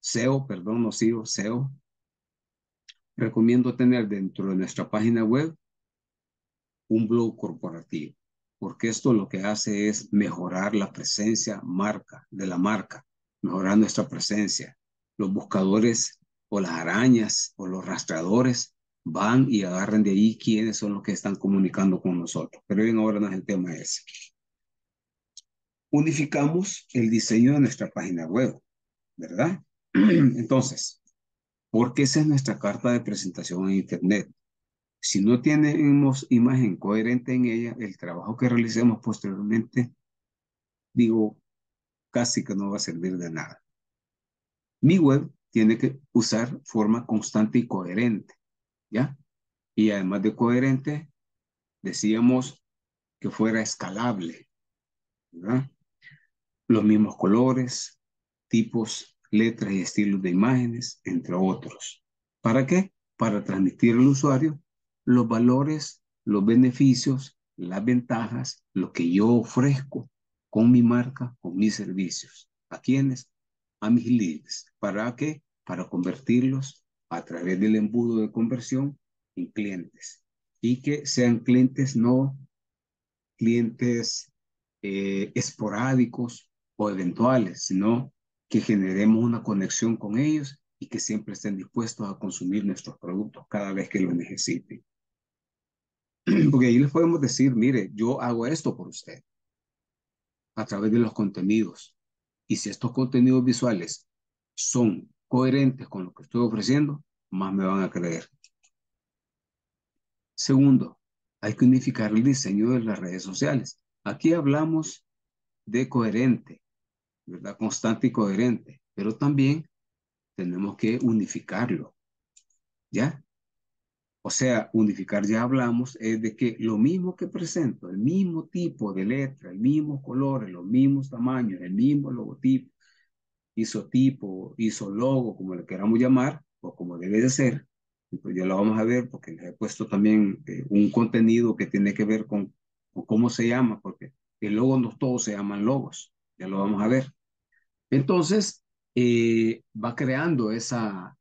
Speaker 2: SEO, perdón, no SEO, SEO, recomiendo tener dentro de nuestra página web un blog corporativo, porque esto lo que hace es mejorar la presencia marca de la marca, mejorar nuestra presencia. Los buscadores o las arañas o los rastreadores van y agarran de ahí quiénes son los que están comunicando con nosotros. Pero bien, ahora no es el tema ese. Unificamos el diseño de nuestra página web, ¿verdad? Entonces, porque esa es nuestra carta de presentación en Internet. Si no tenemos imagen coherente en ella, el trabajo que realicemos posteriormente, digo, casi que no va a servir de nada. Mi web tiene que usar forma constante y coherente, ¿ya? Y además de coherente, decíamos que fuera escalable, ¿verdad? Los mismos colores, tipos, letras y estilos de imágenes, entre otros. ¿Para qué? Para transmitir al usuario los valores, los beneficios, las ventajas, lo que yo ofrezco con mi marca, con mis servicios. ¿A quiénes? A mis leads. ¿Para qué? Para convertirlos a través del embudo de conversión en clientes. Y que sean clientes no clientes eh, esporádicos o eventuales, sino que generemos una conexión con ellos y que siempre estén dispuestos a consumir nuestros productos cada vez que lo necesiten. Porque ahí les podemos decir, mire, yo hago esto por usted a través de los contenidos. Y si estos contenidos visuales son coherentes con lo que estoy ofreciendo, más me van a creer. Segundo, hay que unificar el diseño de las redes sociales. Aquí hablamos de coherente, ¿verdad? Constante y coherente, pero también tenemos que unificarlo. ¿Ya? O sea, unificar ya hablamos es de que lo mismo que presento, el mismo tipo de letra, el mismo color, los mismos tamaños, el mismo logotipo, isotipo, isologo, como le queramos llamar, o como debe de ser, pues ya lo vamos a ver porque les he puesto también eh, un contenido que tiene que ver con, con, cómo se llama, porque el logo no todos se llaman logos, ya lo vamos a ver. Entonces, eh, va creando esa,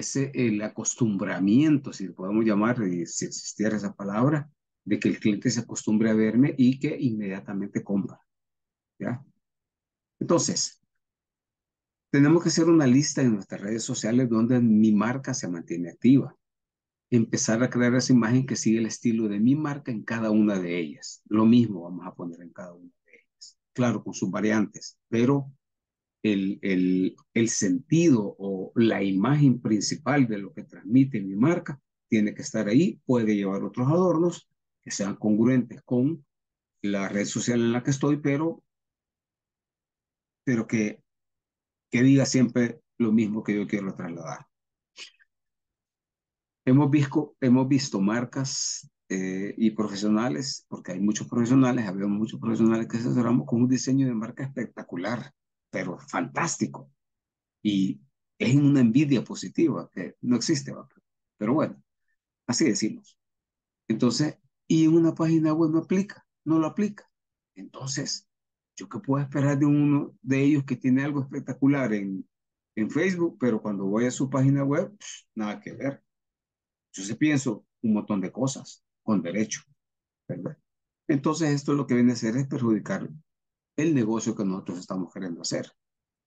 Speaker 2: ese el acostumbramiento, si podemos llamar, si existiera esa palabra, de que el cliente se acostumbre a verme y que inmediatamente compra. ¿Ya? Entonces, tenemos que hacer una lista en nuestras redes sociales donde mi marca se mantiene activa. Empezar a crear esa imagen que sigue el estilo de mi marca en cada una de ellas. Lo mismo vamos a poner en cada una de ellas. Claro, con sus variantes, pero el, el, el sentido o la imagen principal de lo que transmite mi marca tiene que estar ahí. Puede llevar otros adornos que sean congruentes con la red social en la que estoy, pero, pero que, que diga siempre lo mismo que yo quiero trasladar. Hemos visto, hemos visto marcas eh, y profesionales, porque hay muchos profesionales, habemos muchos profesionales que asesoramos con un diseño de marca espectacular pero fantástico. Y es una envidia positiva que no existe, pero bueno, así decimos. Entonces, y una página web no aplica, no lo aplica. Entonces, ¿yo qué puedo esperar de uno de ellos que tiene algo espectacular en, en Facebook, pero cuando voy a su página web, nada que ver? Yo se pienso un montón de cosas con derecho, ¿verdad? Entonces, esto lo que viene a hacer es perjudicar el negocio que nosotros estamos queriendo hacer.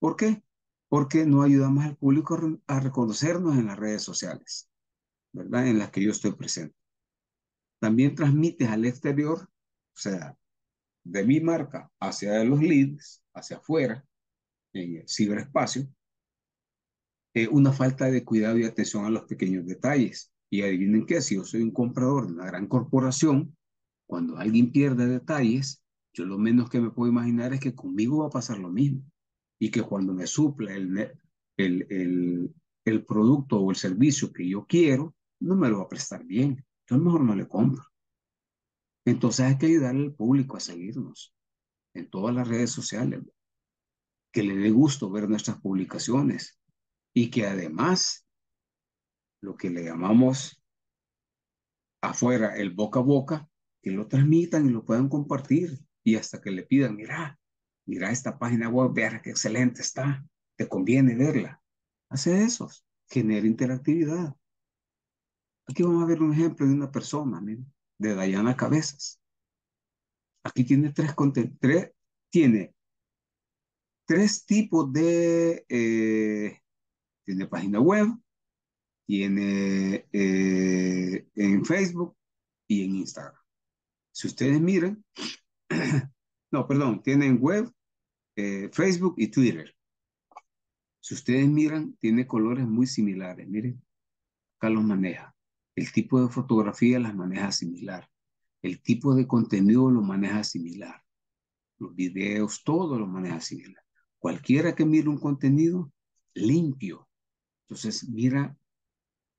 Speaker 2: ¿Por qué? Porque no ayudamos al público a reconocernos en las redes sociales, ¿verdad? En las que yo estoy presente. También transmites al exterior, o sea, de mi marca hacia los leads, hacia afuera, en el ciberespacio, eh, una falta de cuidado y atención a los pequeños detalles. Y adivinen qué, si yo soy un comprador de una gran corporación, cuando alguien pierde detalles, yo lo menos que me puedo imaginar es que conmigo va a pasar lo mismo. y que cuando me supla el, el, el, el producto o el servicio que yo quiero, no me lo va a prestar bien. Yo mejor no le compro. Entonces hay que ayudarle al público a seguirnos en todas las redes sociales, que le dé gusto ver nuestras publicaciones y que además lo que le llamamos afuera el boca a boca, que lo transmitan y lo puedan compartir y hasta que le pidan, mira, mira esta página web, vea qué excelente está, te conviene verla. Hace eso, genera interactividad. Aquí vamos a ver un ejemplo de una persona, miren, de Dayana Cabezas. Aquí tiene tres, tres tiene tres tipos de, eh, tiene página web, tiene eh, en Facebook y en Instagram. Si ustedes miran, no, perdón, tienen web, eh, Facebook y Twitter. Si ustedes miran, tiene colores muy similares. Miren, acá maneja. El tipo de fotografía las maneja similar. El tipo de contenido lo maneja similar. Los videos, todo lo maneja similar. Cualquiera que mire un contenido limpio, entonces mira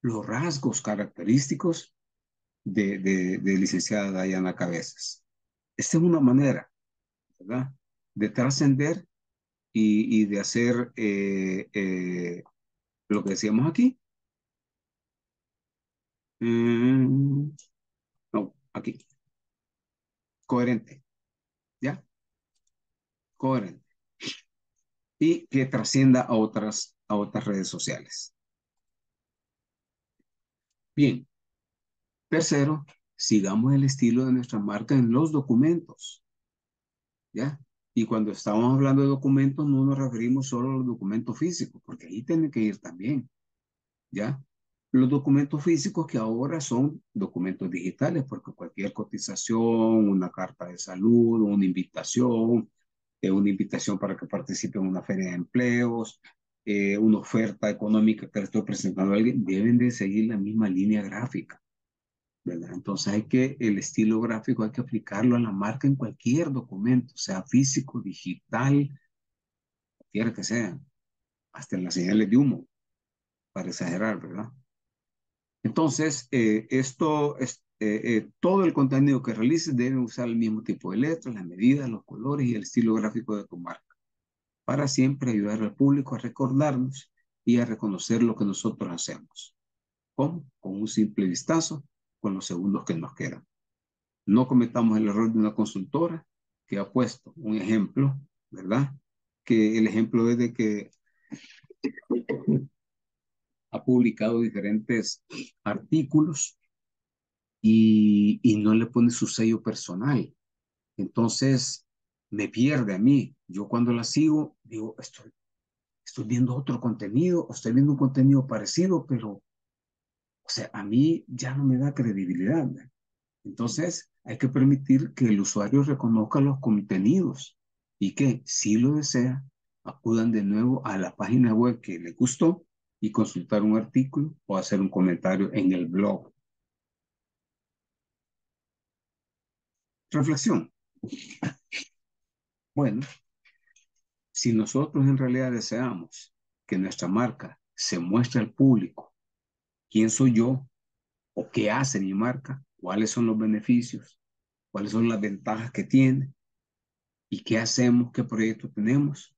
Speaker 2: los rasgos característicos de, de, de licenciada Diana Cabezas. Esta es una manera, ¿verdad? De trascender y, de hacer eh, eh, lo que decíamos aquí. Mm, no, aquí. Coherente. ¿Ya? Coherente. Y que trascienda a otras, a otras redes sociales. Bien. Tercero, sigamos el estilo de nuestra marca en los documentos. ¿Ya? Y cuando estamos hablando de documentos, no nos referimos solo a los documentos físicos, porque ahí tienen que ir también. ¿Ya? Los documentos físicos que ahora son documentos digitales, porque cualquier cotización, una carta de salud, una invitación, eh, una invitación para que participe en una feria de empleos, eh, una oferta económica que le estoy presentando a alguien, deben de seguir la misma línea gráfica. ¿Verdad? Entonces hay que, el estilo gráfico hay que aplicarlo a la marca en cualquier documento, sea físico, digital, cualquiera que sea, hasta en las señales de humo, para exagerar, ¿verdad? Entonces, eh, esto, es, eh, todo el contenido que realices debe usar el mismo tipo de letras, las medidas, los colores y el estilo gráfico de tu marca para siempre ayudar al público a recordarnos y a reconocer lo que nosotros hacemos. ¿Cómo? Con un simple vistazo, con los segundos que nos quedan. No cometamos el error de una consultora que ha puesto un ejemplo, ¿verdad? Que el ejemplo es de que ha publicado diferentes artículos y, y no le pone su sello personal. Entonces, me pierde a mí. Yo cuando la sigo, digo, estoy, estoy viendo otro contenido, estoy viendo un contenido parecido, pero, o sea, a mí ya no me da credibilidad. Entonces, hay que permitir que el usuario reconozca los contenidos y que, si lo desea, acudan de nuevo a la página web que le gustó y consultar un artículo o hacer un comentario en el blog. Reflexión. Bueno, si nosotros en realidad deseamos que nuestra marca se muestre al público quién soy yo o qué hace mi marca, cuáles son los beneficios, cuáles son las ventajas que tiene y qué hacemos, qué proyecto tenemos.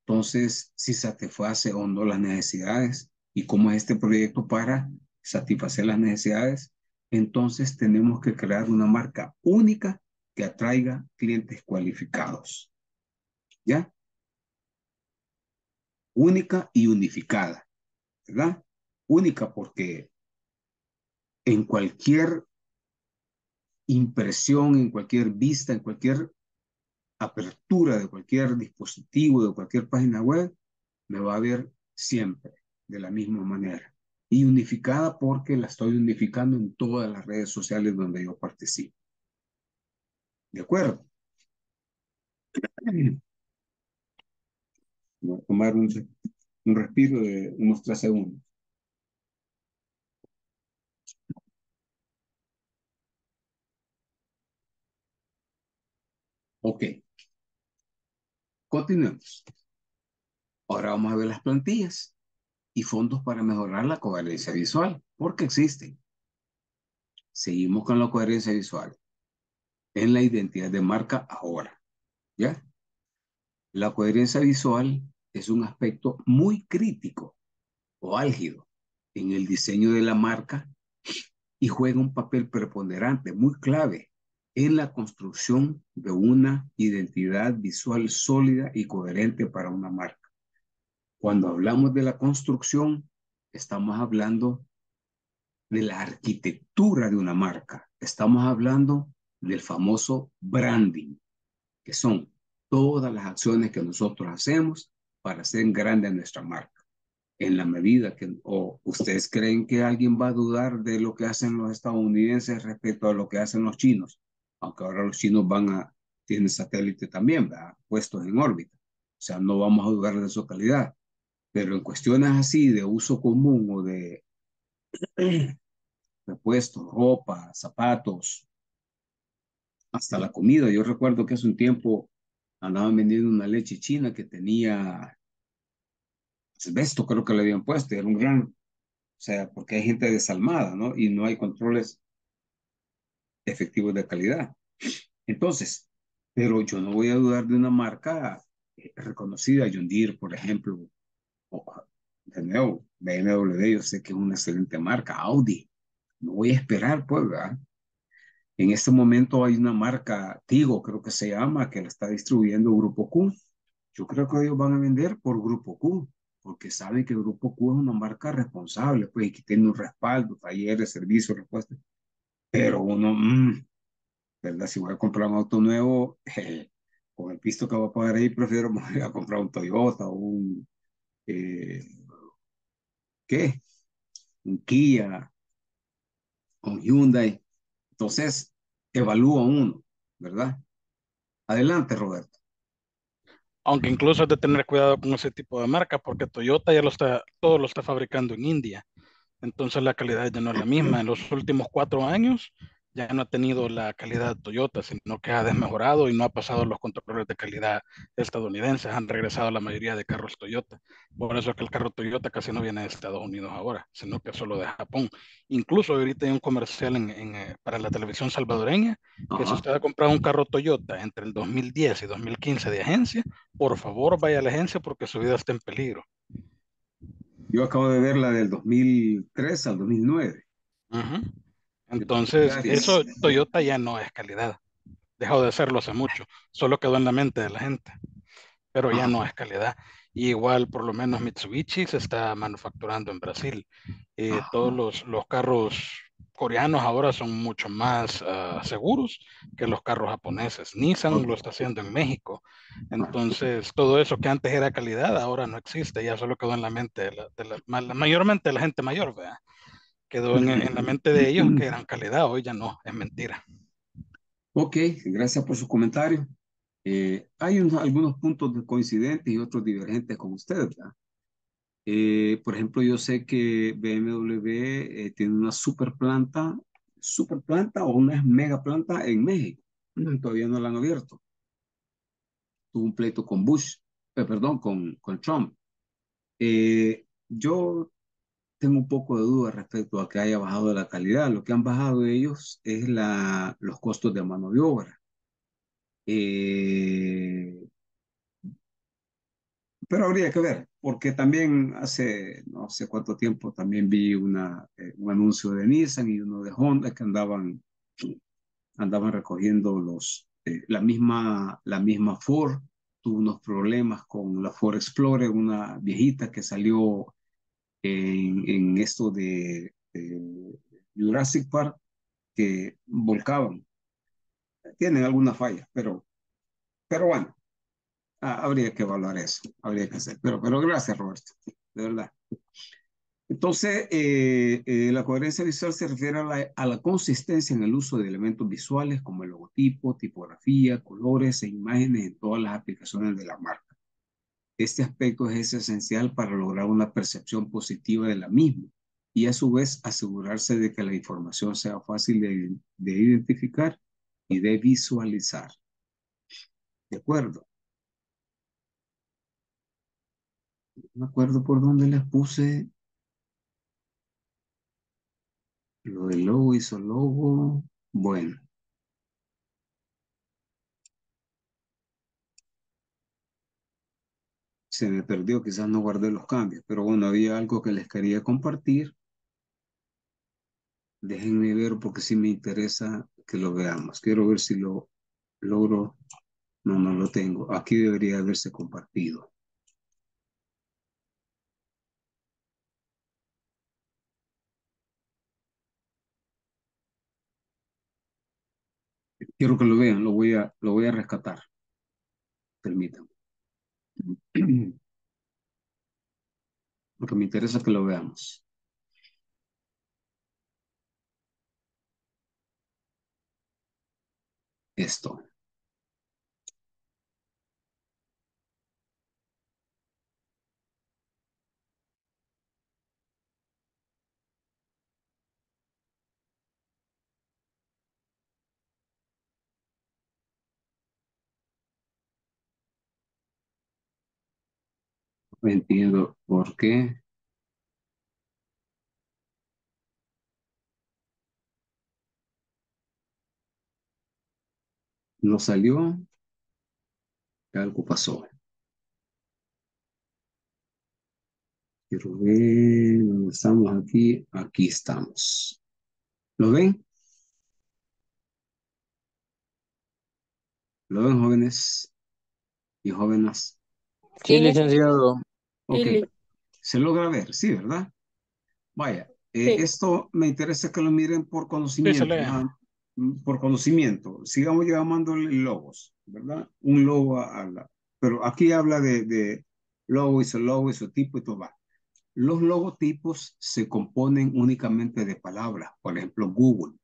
Speaker 2: Entonces, si satisface o no las necesidades y cómo es este proyecto para satisfacer las necesidades, entonces tenemos que crear una marca única que atraiga clientes cualificados. ¿Ya? Única y unificada, ¿verdad? Única porque en cualquier impresión, en cualquier vista, en cualquier apertura de cualquier dispositivo, de cualquier página web, me va a ver siempre de la misma manera. Y unificada porque la estoy unificando en todas las redes sociales donde yo participo. ¿De acuerdo? Voy a tomar un, un respiro de unos tres segundos. Ok. Continuemos. Ahora vamos a ver las plantillas y fondos para mejorar la coherencia visual, porque existen. Seguimos con la coherencia visual en la identidad de marca ahora. ¿Ya? La coherencia visual es un aspecto muy crítico o álgido en el diseño de la marca y juega un papel preponderante, muy clave, en la construcción de una identidad visual sólida y coherente para una marca. Cuando hablamos de la construcción, estamos hablando de la arquitectura de una marca. Estamos hablando del famoso branding, que son todas las acciones que nosotros hacemos para hacer grande a nuestra marca. En la medida que o ustedes creen que alguien va a dudar de lo que hacen los estadounidenses respecto a lo que hacen los chinos, aunque ahora los chinos van a, tienen satélite también, ¿verdad? puestos en órbita. O sea, no vamos a dudar de su calidad. Pero en cuestiones así de uso común o de repuestos, ropa, zapatos, hasta la comida. Yo recuerdo que hace un tiempo andaban vendiendo una leche china que tenía asbesto, creo que le habían puesto, era un gran, o sea, porque hay gente desalmada, ¿no? Y no hay controles efectivos de calidad. Entonces, pero yo no voy a dudar de una marca eh, reconocida, John Deere, por ejemplo, o, de nuevo, BMW, yo sé que es una excelente marca, Audi, no voy a esperar, pues, ¿verdad? En este momento hay una marca, Tigo creo que se llama, que la está distribuyendo Grupo Q. Yo creo que ellos van a vender por Grupo Q, porque saben que Grupo Q es una marca responsable, pues, y que tiene un respaldo, talleres, servicios, respuestas. Pero uno, mmm, ¿verdad? Si voy a comprar un auto nuevo, con el pisto que voy a pagar ahí, prefiero a comprar un Toyota o un, eh, ¿qué? Un Kia, un Hyundai. Entonces, evalúa uno, ¿verdad? Adelante, Roberto.
Speaker 1: Aunque incluso hay de tener cuidado con ese tipo de marca, porque Toyota ya lo está, todo lo está fabricando en India. Entonces la calidad ya no es la misma. En los últimos cuatro años, ya no ha tenido la calidad Toyota, sino que ha desmejorado y no ha pasado los controles de calidad estadounidenses. Han regresado la mayoría de carros Toyota. Por eso es que el carro Toyota casi no viene de Estados Unidos ahora, sino que solo de Japón. Incluso ahorita hay un comercial en, eh, para la televisión salvadoreña que si usted ha comprado un carro Toyota entre el 2010 y 2015 de agencia, por favor vaya a la agencia porque su vida está en peligro.
Speaker 2: Yo acabo de ver la del 2003 al 2009.
Speaker 1: Uh entonces, eso Toyota ya no es calidad. Dejó de serlo hace mucho. Solo quedó en la mente de la gente. Pero ya no es calidad. igual, por lo menos Mitsubishi se está manufacturando en Brasil. Eh, todos los, los, carros coreanos ahora son mucho más ah, seguros que los carros japoneses. Nissan lo está haciendo en México. Entonces, todo eso que antes era calidad, ahora no existe. Ya solo quedó en la mente de la, de la mayormente de la gente mayor, ¿verdad? quedó en, en, la mente de ellos que eran calidad, hoy ya no, es mentira.
Speaker 2: Ok, gracias por su comentario. Eh, hay unos, algunos puntos coincidentes y otros divergentes con ustedes, ¿verdad? Eh, por ejemplo, yo sé que BMW eh, tiene una super planta, super planta o una mega planta en México. Todavía no la han abierto. Tuvo un pleito con Bush, perdón, con, con Trump. yo tengo un poco de duda respecto a que haya bajado la calidad. Lo que han bajado ellos es la, los costos de mano de obra. Eh, pero habría que ver, porque también hace no sé cuánto tiempo también vi una, eh, un anuncio de Nissan y uno de Honda que andaban, andaban recogiendo los, eh, la, misma, la misma Ford. Tuvo unos problemas con la Ford Explorer, una viejita que salió en, esto de, Jurassic Park que volcaban. Tienen alguna falla, pero, pero bueno, habría que evaluar eso, habría que hacer. Pero, pero gracias, Roberto, de verdad. Entonces, eh, eh, la coherencia visual se refiere a la, a la, consistencia en el uso de elementos visuales como el logotipo, tipografía, colores e imágenes en todas las aplicaciones de la marca. Este aspecto es esencial para lograr una percepción positiva de la misma y a su vez asegurarse de que la información sea fácil de, de identificar y de visualizar. ¿De acuerdo? No me acuerdo por dónde les puse. Lo del logo hizo logo. Bueno. Se me perdió, quizás no guardé los cambios, pero bueno, había algo que les quería compartir. Déjenme ver porque sí me interesa que lo veamos. Quiero ver si lo logro. No, no lo tengo. Aquí debería haberse compartido. Quiero que lo vean, lo voy a, lo voy a rescatar. Permítanme. Porque me interesa que lo veamos. Esto. No entiendo por qué. No salió. Algo pasó. Quiero ver dónde estamos aquí. Aquí estamos. ¿Lo ven? ¿Lo ven, jóvenes y jóvenes?
Speaker 8: Sí, licenciado.
Speaker 2: Ok.
Speaker 3: Lili.
Speaker 2: Se logra ver, sí, ¿verdad? Vaya, eh,
Speaker 3: Sí.
Speaker 2: esto me interesa que lo miren por conocimiento. nada- mm, por conocimiento. Sigamos llamándole logos, ¿verdad? Un logo a, a la... Pero aquí habla de, de logo y su logo y su tipo y todo va. Los logotipos se componen únicamente de palabras. Por ejemplo, Google.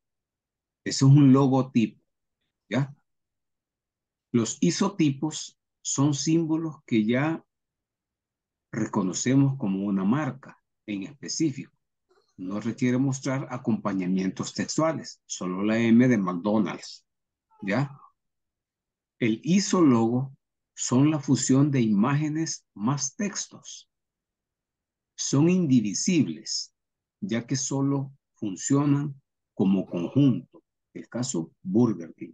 Speaker 2: Eso es un logotipo, ¿ya? Los isotipos son símbolos que ya reconocemos como una marca en específico. No requiere mostrar acompañamientos textuales, solo la M de McDonald's. ¿Ya? El isólogo son la fusión de imágenes más textos. Son indivisibles, ya que solo funcionan como conjunto. El caso Burger King.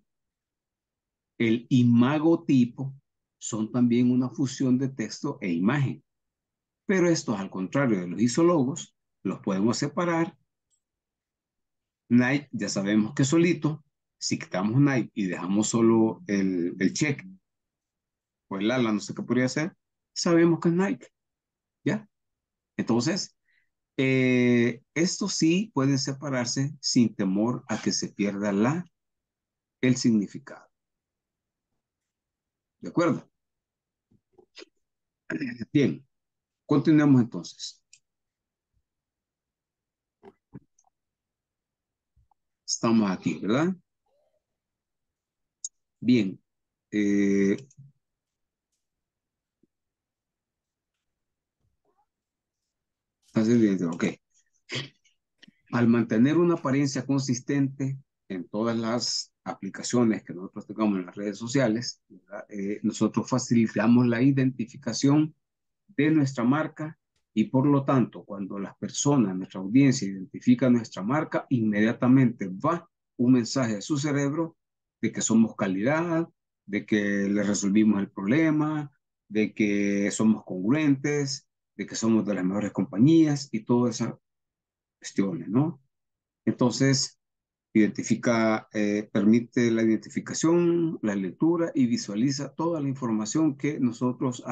Speaker 2: El imagotipo son también una fusión de texto e imagen. Pero estos, al contrario de los isólogos, los podemos separar. Nike, ya sabemos que solito, si quitamos Nike y dejamos solo el, el check o el ala, no sé qué podría ser, sabemos que es Nike. ¿Ya? Entonces, eh, estos sí pueden separarse sin temor a que se pierda la, el significado. ¿De acuerdo? Bien, continuemos entonces. Estamos aquí, ¿verdad? Bien. Eh. Ok. Al mantener una apariencia consistente en todas las aplicaciones que nosotros tengamos en las redes sociales, eh, nosotros facilitamos la identificación de nuestra marca y por lo tanto, cuando las personas, nuestra audiencia identifica nuestra marca, inmediatamente va un mensaje a su cerebro de que somos calidad, de que le resolvimos el problema, de que somos congruentes, de que somos de las mejores compañías y todas esas cuestiones, ¿no? Entonces, identifica, eh, permite la identificación, la lectura y visualiza toda la información que nosotros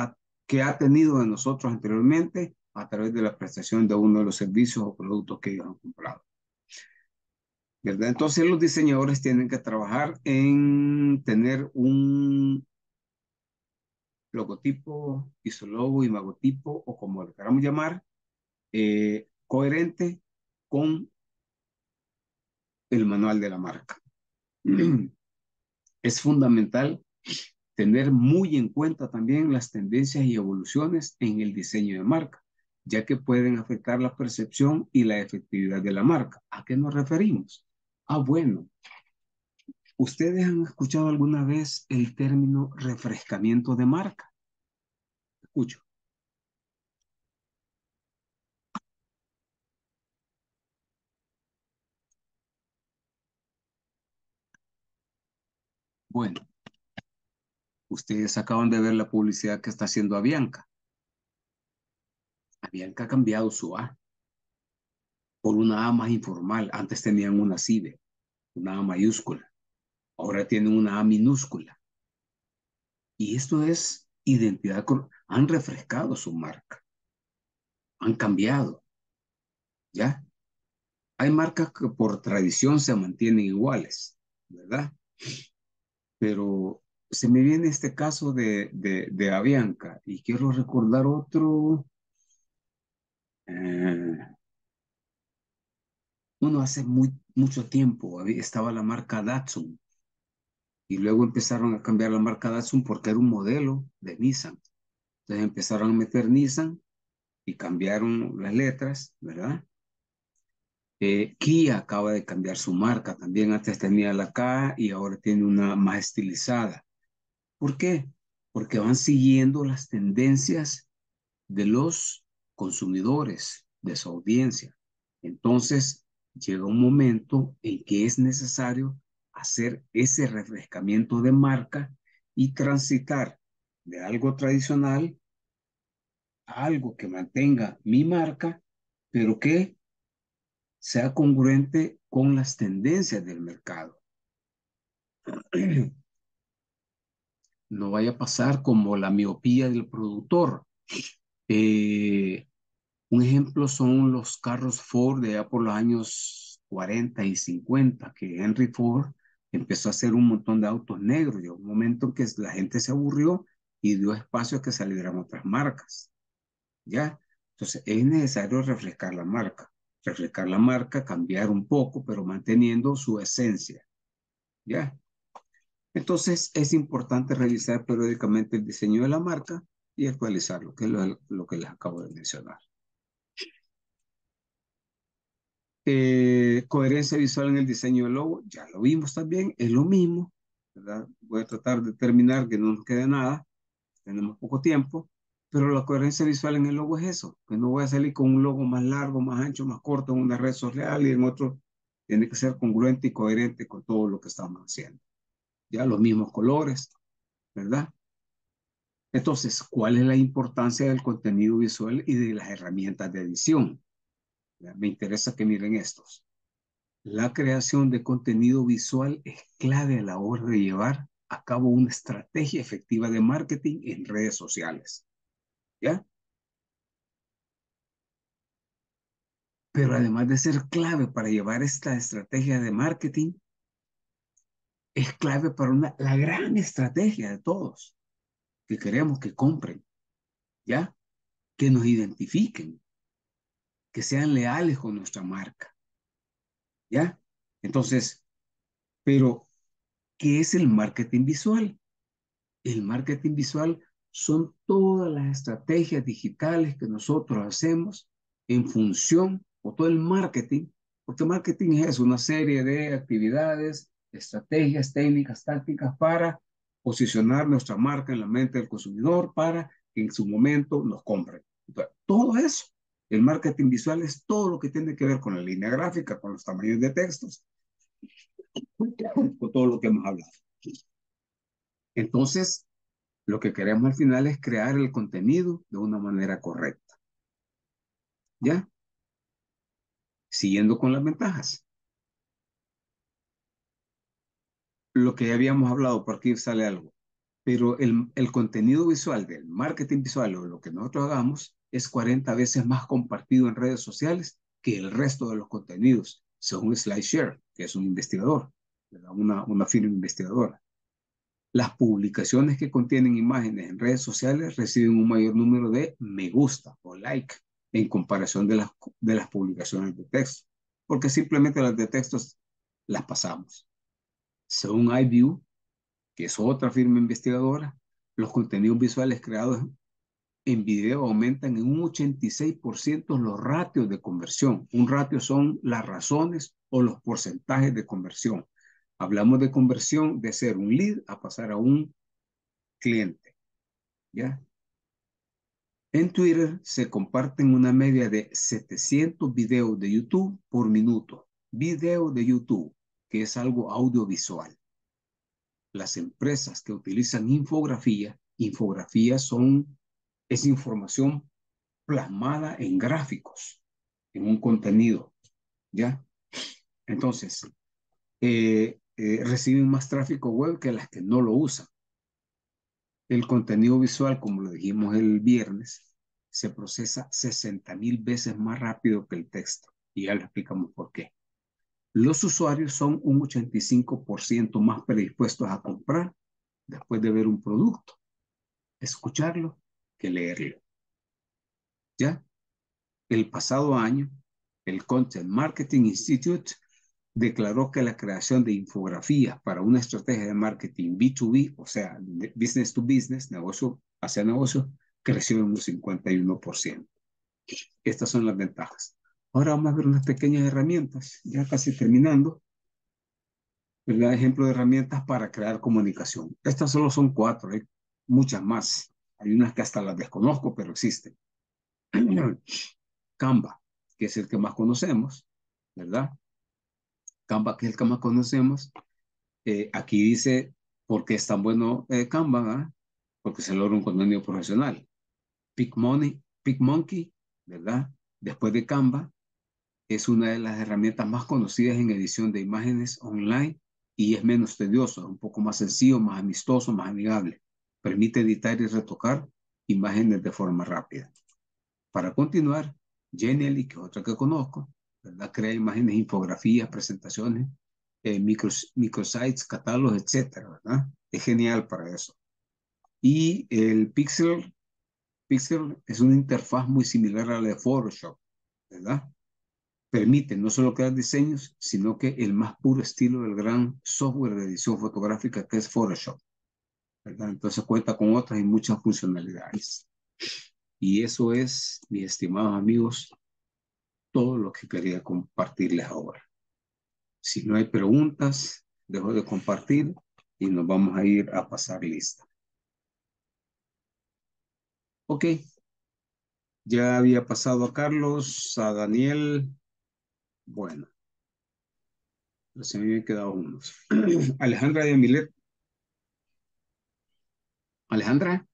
Speaker 2: que ha tenido de nosotros anteriormente a través de la prestación de uno de los servicios o productos que ellos han comprado. ¿Verdad? Entonces los diseñadores tienen que trabajar en tener un logotipo, isologo, imagotipo o como lo queramos llamar, eh, coherente con el manual de la marca. Es fundamental tener muy en cuenta también las tendencias y evoluciones en el diseño de marca, ya que pueden afectar la percepción y la efectividad de la marca. ¿A qué nos referimos? Ah, bueno, ¿ustedes han escuchado alguna vez el término refrescamiento de marca? Escucho. Bueno, ustedes acaban de ver la publicidad que está haciendo Avianca. Avianca ha cambiado su A por una A más informal. Antes tenían una CIBE, una A mayúscula. Ahora tienen una A minúscula. Y esto es identidad. Han refrescado su marca. Han cambiado. ¿Ya? Hay marcas que por tradición se mantienen iguales, ¿verdad? Pero se me viene este caso de, de, Avianca y quiero recordar otro. Eh, uno hace muy, mucho tiempo estaba la marca Datsun y luego empezaron a cambiar la marca Datsun porque era un modelo de Nissan. Entonces empezaron a meter Nissan y cambiaron las letras, ¿verdad? Eh, Kia acaba de cambiar su marca, también antes tenía la K y ahora tiene una más estilizada. ¿Por qué? Porque van siguiendo las tendencias de los consumidores, de su audiencia. Entonces, llega un momento en que es necesario hacer ese refrescamiento de marca y transitar de algo tradicional a algo que mantenga mi marca, pero que sea congruente con las tendencias del mercado. No vaya a pasar como la miopía del productor. Eh, un ejemplo son los carros Ford de ya por los años 40 y 50, que Henry Ford empezó a hacer un montón de autos negros. Llegó un momento en que la gente se aburrió y dio espacio a que salieran otras marcas. ¿Ya? Entonces es necesario refrescar la marca refrescar la marca, cambiar un poco, pero manteniendo su esencia. ¿Ya? Entonces es importante revisar periódicamente el diseño de la marca y actualizarlo, que es lo, que les acabo de mencionar. Eh, coherencia visual en el diseño del logo, ya lo vimos también, es lo mismo. ¿verdad? Voy a tratar de terminar que no nos quede nada, tenemos poco tiempo. Pero la coherencia visual en el logo es eso, que no voy a salir con un logo más largo, más ancho, más corto en una red social y en otro tiene que ser congruente y coherente con todo lo que estamos haciendo. Los mismos colores, ¿verdad? Entonces, ¿cuál es la importancia del contenido visual y de las herramientas de edición? Me interesa que miren estos. La creación de contenido visual es clave a la hora de llevar a cabo una estrategia efectiva de marketing en redes sociales. ¿Ya? Pero además de ser clave para llevar esta estrategia de marketing, es clave para una, la gran estrategia de todos, que queremos que compren, ¿ya? Que nos identifiquen, que sean leales con nuestra marca, ¿ya? Entonces, pero, ¿qué es el marketing visual? El marketing visual son todas las estrategias digitales que nosotros hacemos en función, o todo el marketing, porque marketing es una serie de actividades, estrategias, técnicas, tácticas para posicionar nuestra marca en la mente del consumidor para que en su momento nos compren. todo eso, el marketing visual es todo lo que tiene que ver con la línea gráfica, con los tamaños de textos, con todo lo que hemos hablado. Entonces, lo que queremos al final es crear el contenido de una manera correcta. ¿Ya? Siguiendo con las ventajas. Lo que ya habíamos hablado, por aquí sale algo. Pero el, contenido visual del marketing visual o lo que nosotros hagamos es 40 veces más compartido en redes sociales que el resto de los contenidos, según SlideShare, que es un investigador, una, una firma investigadora. Las publicaciones que contienen imágenes en redes sociales reciben un mayor número de me gusta o like en comparación de las, de las publicaciones de texto, porque simplemente las de textos las pasamos. Según iView, que es otra firma investigadora, los contenidos visuales creados en video aumentan en un 86% los ratios de conversión. Un ratio son las razones o los porcentajes de conversión. Hablamos de conversión de ser un lead a pasar a un cliente. ¿Ya? En Twitter se comparten una media de 700 videos de YouTube por minuto. Video de YouTube, que es algo audiovisual. las empresas que utilizan infografía, infografía son, es información plasmada en gráficos, en un contenido, ¿ya? Entonces, eh, eh, reciben más tráfico web que las que no lo usan. El contenido visual, como lo dijimos el viernes, se procesa 60 mil veces más rápido que el texto. Y ya le explicamos por qué. Los usuarios son un 85% más predispuestos a comprar después de ver un producto, escucharlo que leerlo. ¿Ya? El pasado año, el Content Marketing Institute declaró que la creación de infografías para una estrategia de marketing B2B, o sea, business to business, negocio hacia negocio, creció en un 51%. Estas son las ventajas. Ahora vamos a ver unas pequeñas herramientas, ya casi terminando. El ejemplo de herramientas para crear comunicación. Estas solo son cuatro, hay muchas más. Hay unas que hasta las desconozco, pero existen. Canva, que es el que más conocemos, ¿verdad? Canva, que es el que más conocemos. Eh, aquí dice por qué es tan bueno eh, Canva, porque se logra un contenido profesional. PicMoney, PicMonkey, ¿verdad? Después de Canva, es una de las herramientas más conocidas en edición de imágenes online y es menos tedioso, un poco más sencillo, más amistoso, más amigable. Permite editar y retocar imágenes de forma rápida. Para continuar, Genially, que otra que conozco, ¿verdad? crea imágenes, infografías, presentaciones, eh, microsites, catálogos, etcétera. Es genial para eso. Y el Pixel Pixel es una interfaz muy similar a la de Photoshop, ¿verdad? Permite no solo crear diseños, sino que el más puro estilo del gran software de edición fotográfica que es Photoshop, ¿verdad? Entonces cuenta con otras y muchas funcionalidades. Y eso es, mis estimados amigos, todo lo que quería compartirles ahora. Si no hay preguntas, dejo de compartir y nos vamos a ir a pasar lista. Ok. Ya había pasado a Carlos, a Daniel. Bueno. Se me habían quedado unos. Alejandra de Amilet. Alejandra.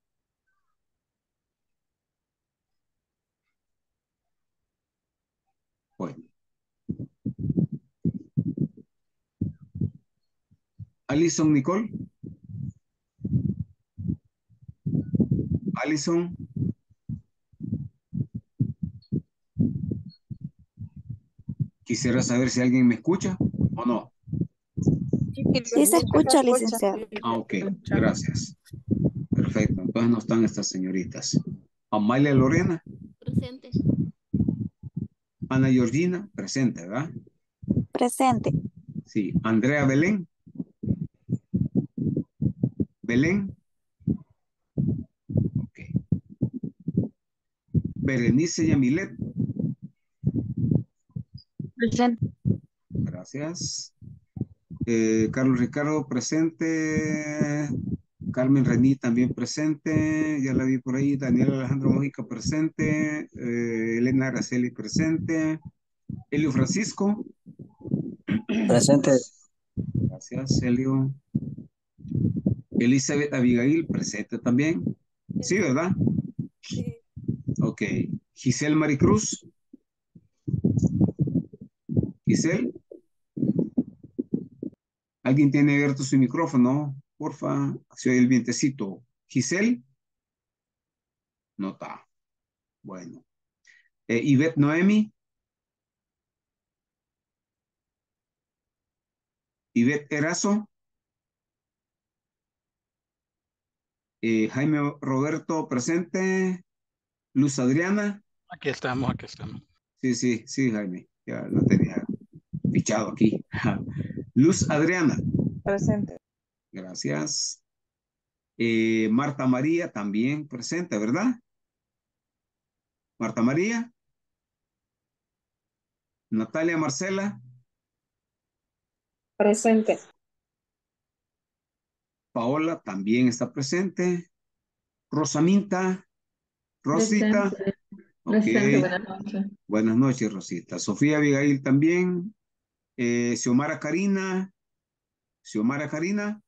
Speaker 2: Bueno. Alison Nicole. Alison. Quisiera saber si alguien me escucha o no.
Speaker 9: Sí se escucha, licenciado.
Speaker 2: Ah, ok, gracias. Perfecto, entonces no están estas señoritas. Amalia Lorena.
Speaker 10: Presente.
Speaker 2: Ana Georgina, presente, ¿verdad?
Speaker 9: Presente.
Speaker 2: Sí, Andrea Belén. Belén. Berenice Yamilet.
Speaker 9: Presente.
Speaker 2: Gracias. Eh, Carlos Ricardo presente. Carmen Rení también presente. Ya la vi por ahí. Daniel Alejandro Mojica presente. Eh, Elena Araceli presente. Elio Francisco.
Speaker 8: Presente.
Speaker 2: Gracias, Elio. Elizabeth Abigail presente también. Sí, ¿verdad?
Speaker 9: Sí.
Speaker 2: Ok. Giselle Maricruz. Giselle. ¿Alguien tiene abierto su micrófono? Porfa, se oye el vientecito. Giselle. No está. Bueno. Eh, Ivette Noemi. Ivette Erazo. Eh, Jaime Roberto presente. Luz Adriana.
Speaker 1: Aquí estamos, aquí estamos.
Speaker 2: Sí, sí, sí, Jaime. Ya lo tenía fichado aquí. Luz Adriana.
Speaker 11: Presente.
Speaker 2: Gracias. Eh, Marta María también presente, ¿verdad? Marta María. Natalia Marcela.
Speaker 3: Presente.
Speaker 2: Paola también está presente. Rosaminta. Rosita.
Speaker 12: Presente, buenas noches.
Speaker 2: Buenas noches, Rosita. Sofía Abigail también. Eh, Xiomara Karina. Xiomara Karina.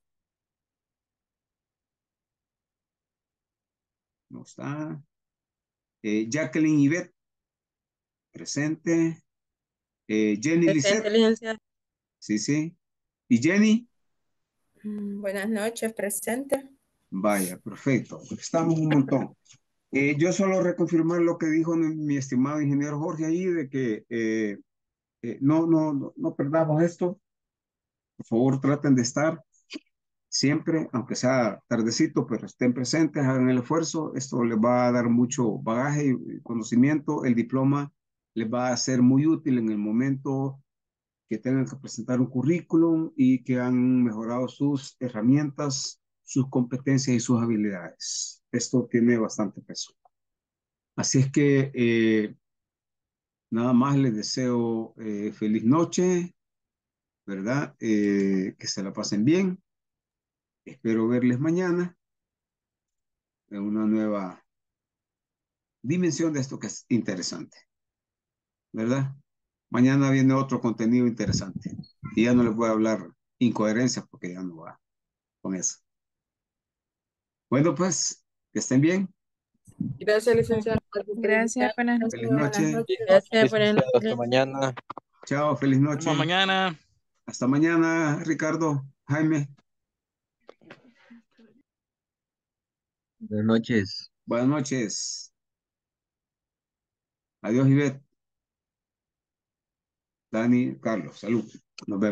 Speaker 2: No está. Eh, Jacqueline Yvette. Presente. Eh, Jenny Lisette. Sí, sí. ¿Y Jenny?
Speaker 5: Mm, buenas noches, presente.
Speaker 2: Vaya, perfecto. Estamos un montón. Eh, yo solo reconfirmar lo que dijo mi estimado ingeniero Jorge ahí de que eh, eh, no, no, no, no perdamos esto. Por favor, traten de estar siempre, aunque sea tardecito, pero estén presentes, hagan el esfuerzo. Esto les va a dar mucho bagaje y conocimiento. El diploma les va a ser muy útil en el momento que tengan que presentar un currículum y que han mejorado sus herramientas, sus competencias y sus habilidades. Esto tiene bastante peso. Así es que eh, nada más les deseo eh, feliz noche, ¿verdad? Eh, que se la pasen bien. Espero verles mañana en una nueva dimensión de esto que es interesante, ¿verdad? Mañana viene otro contenido interesante y ya no les voy a hablar incoherencias porque ya no va con eso. Bueno, pues, que estén bien.
Speaker 3: Gracias, licenciado.
Speaker 5: Gracias, buenas noches.
Speaker 2: Feliz noche.
Speaker 7: Gracias, buenas
Speaker 8: Licenciado,
Speaker 7: noches.
Speaker 8: Hasta mañana.
Speaker 2: Chao, feliz noche.
Speaker 1: vemos mañana.
Speaker 2: Hasta mañana, Ricardo, Jaime.
Speaker 8: Buenas noches.
Speaker 2: Buenas noches. Adiós, Ivette. Dani, Carlos, salud. Nos vemos.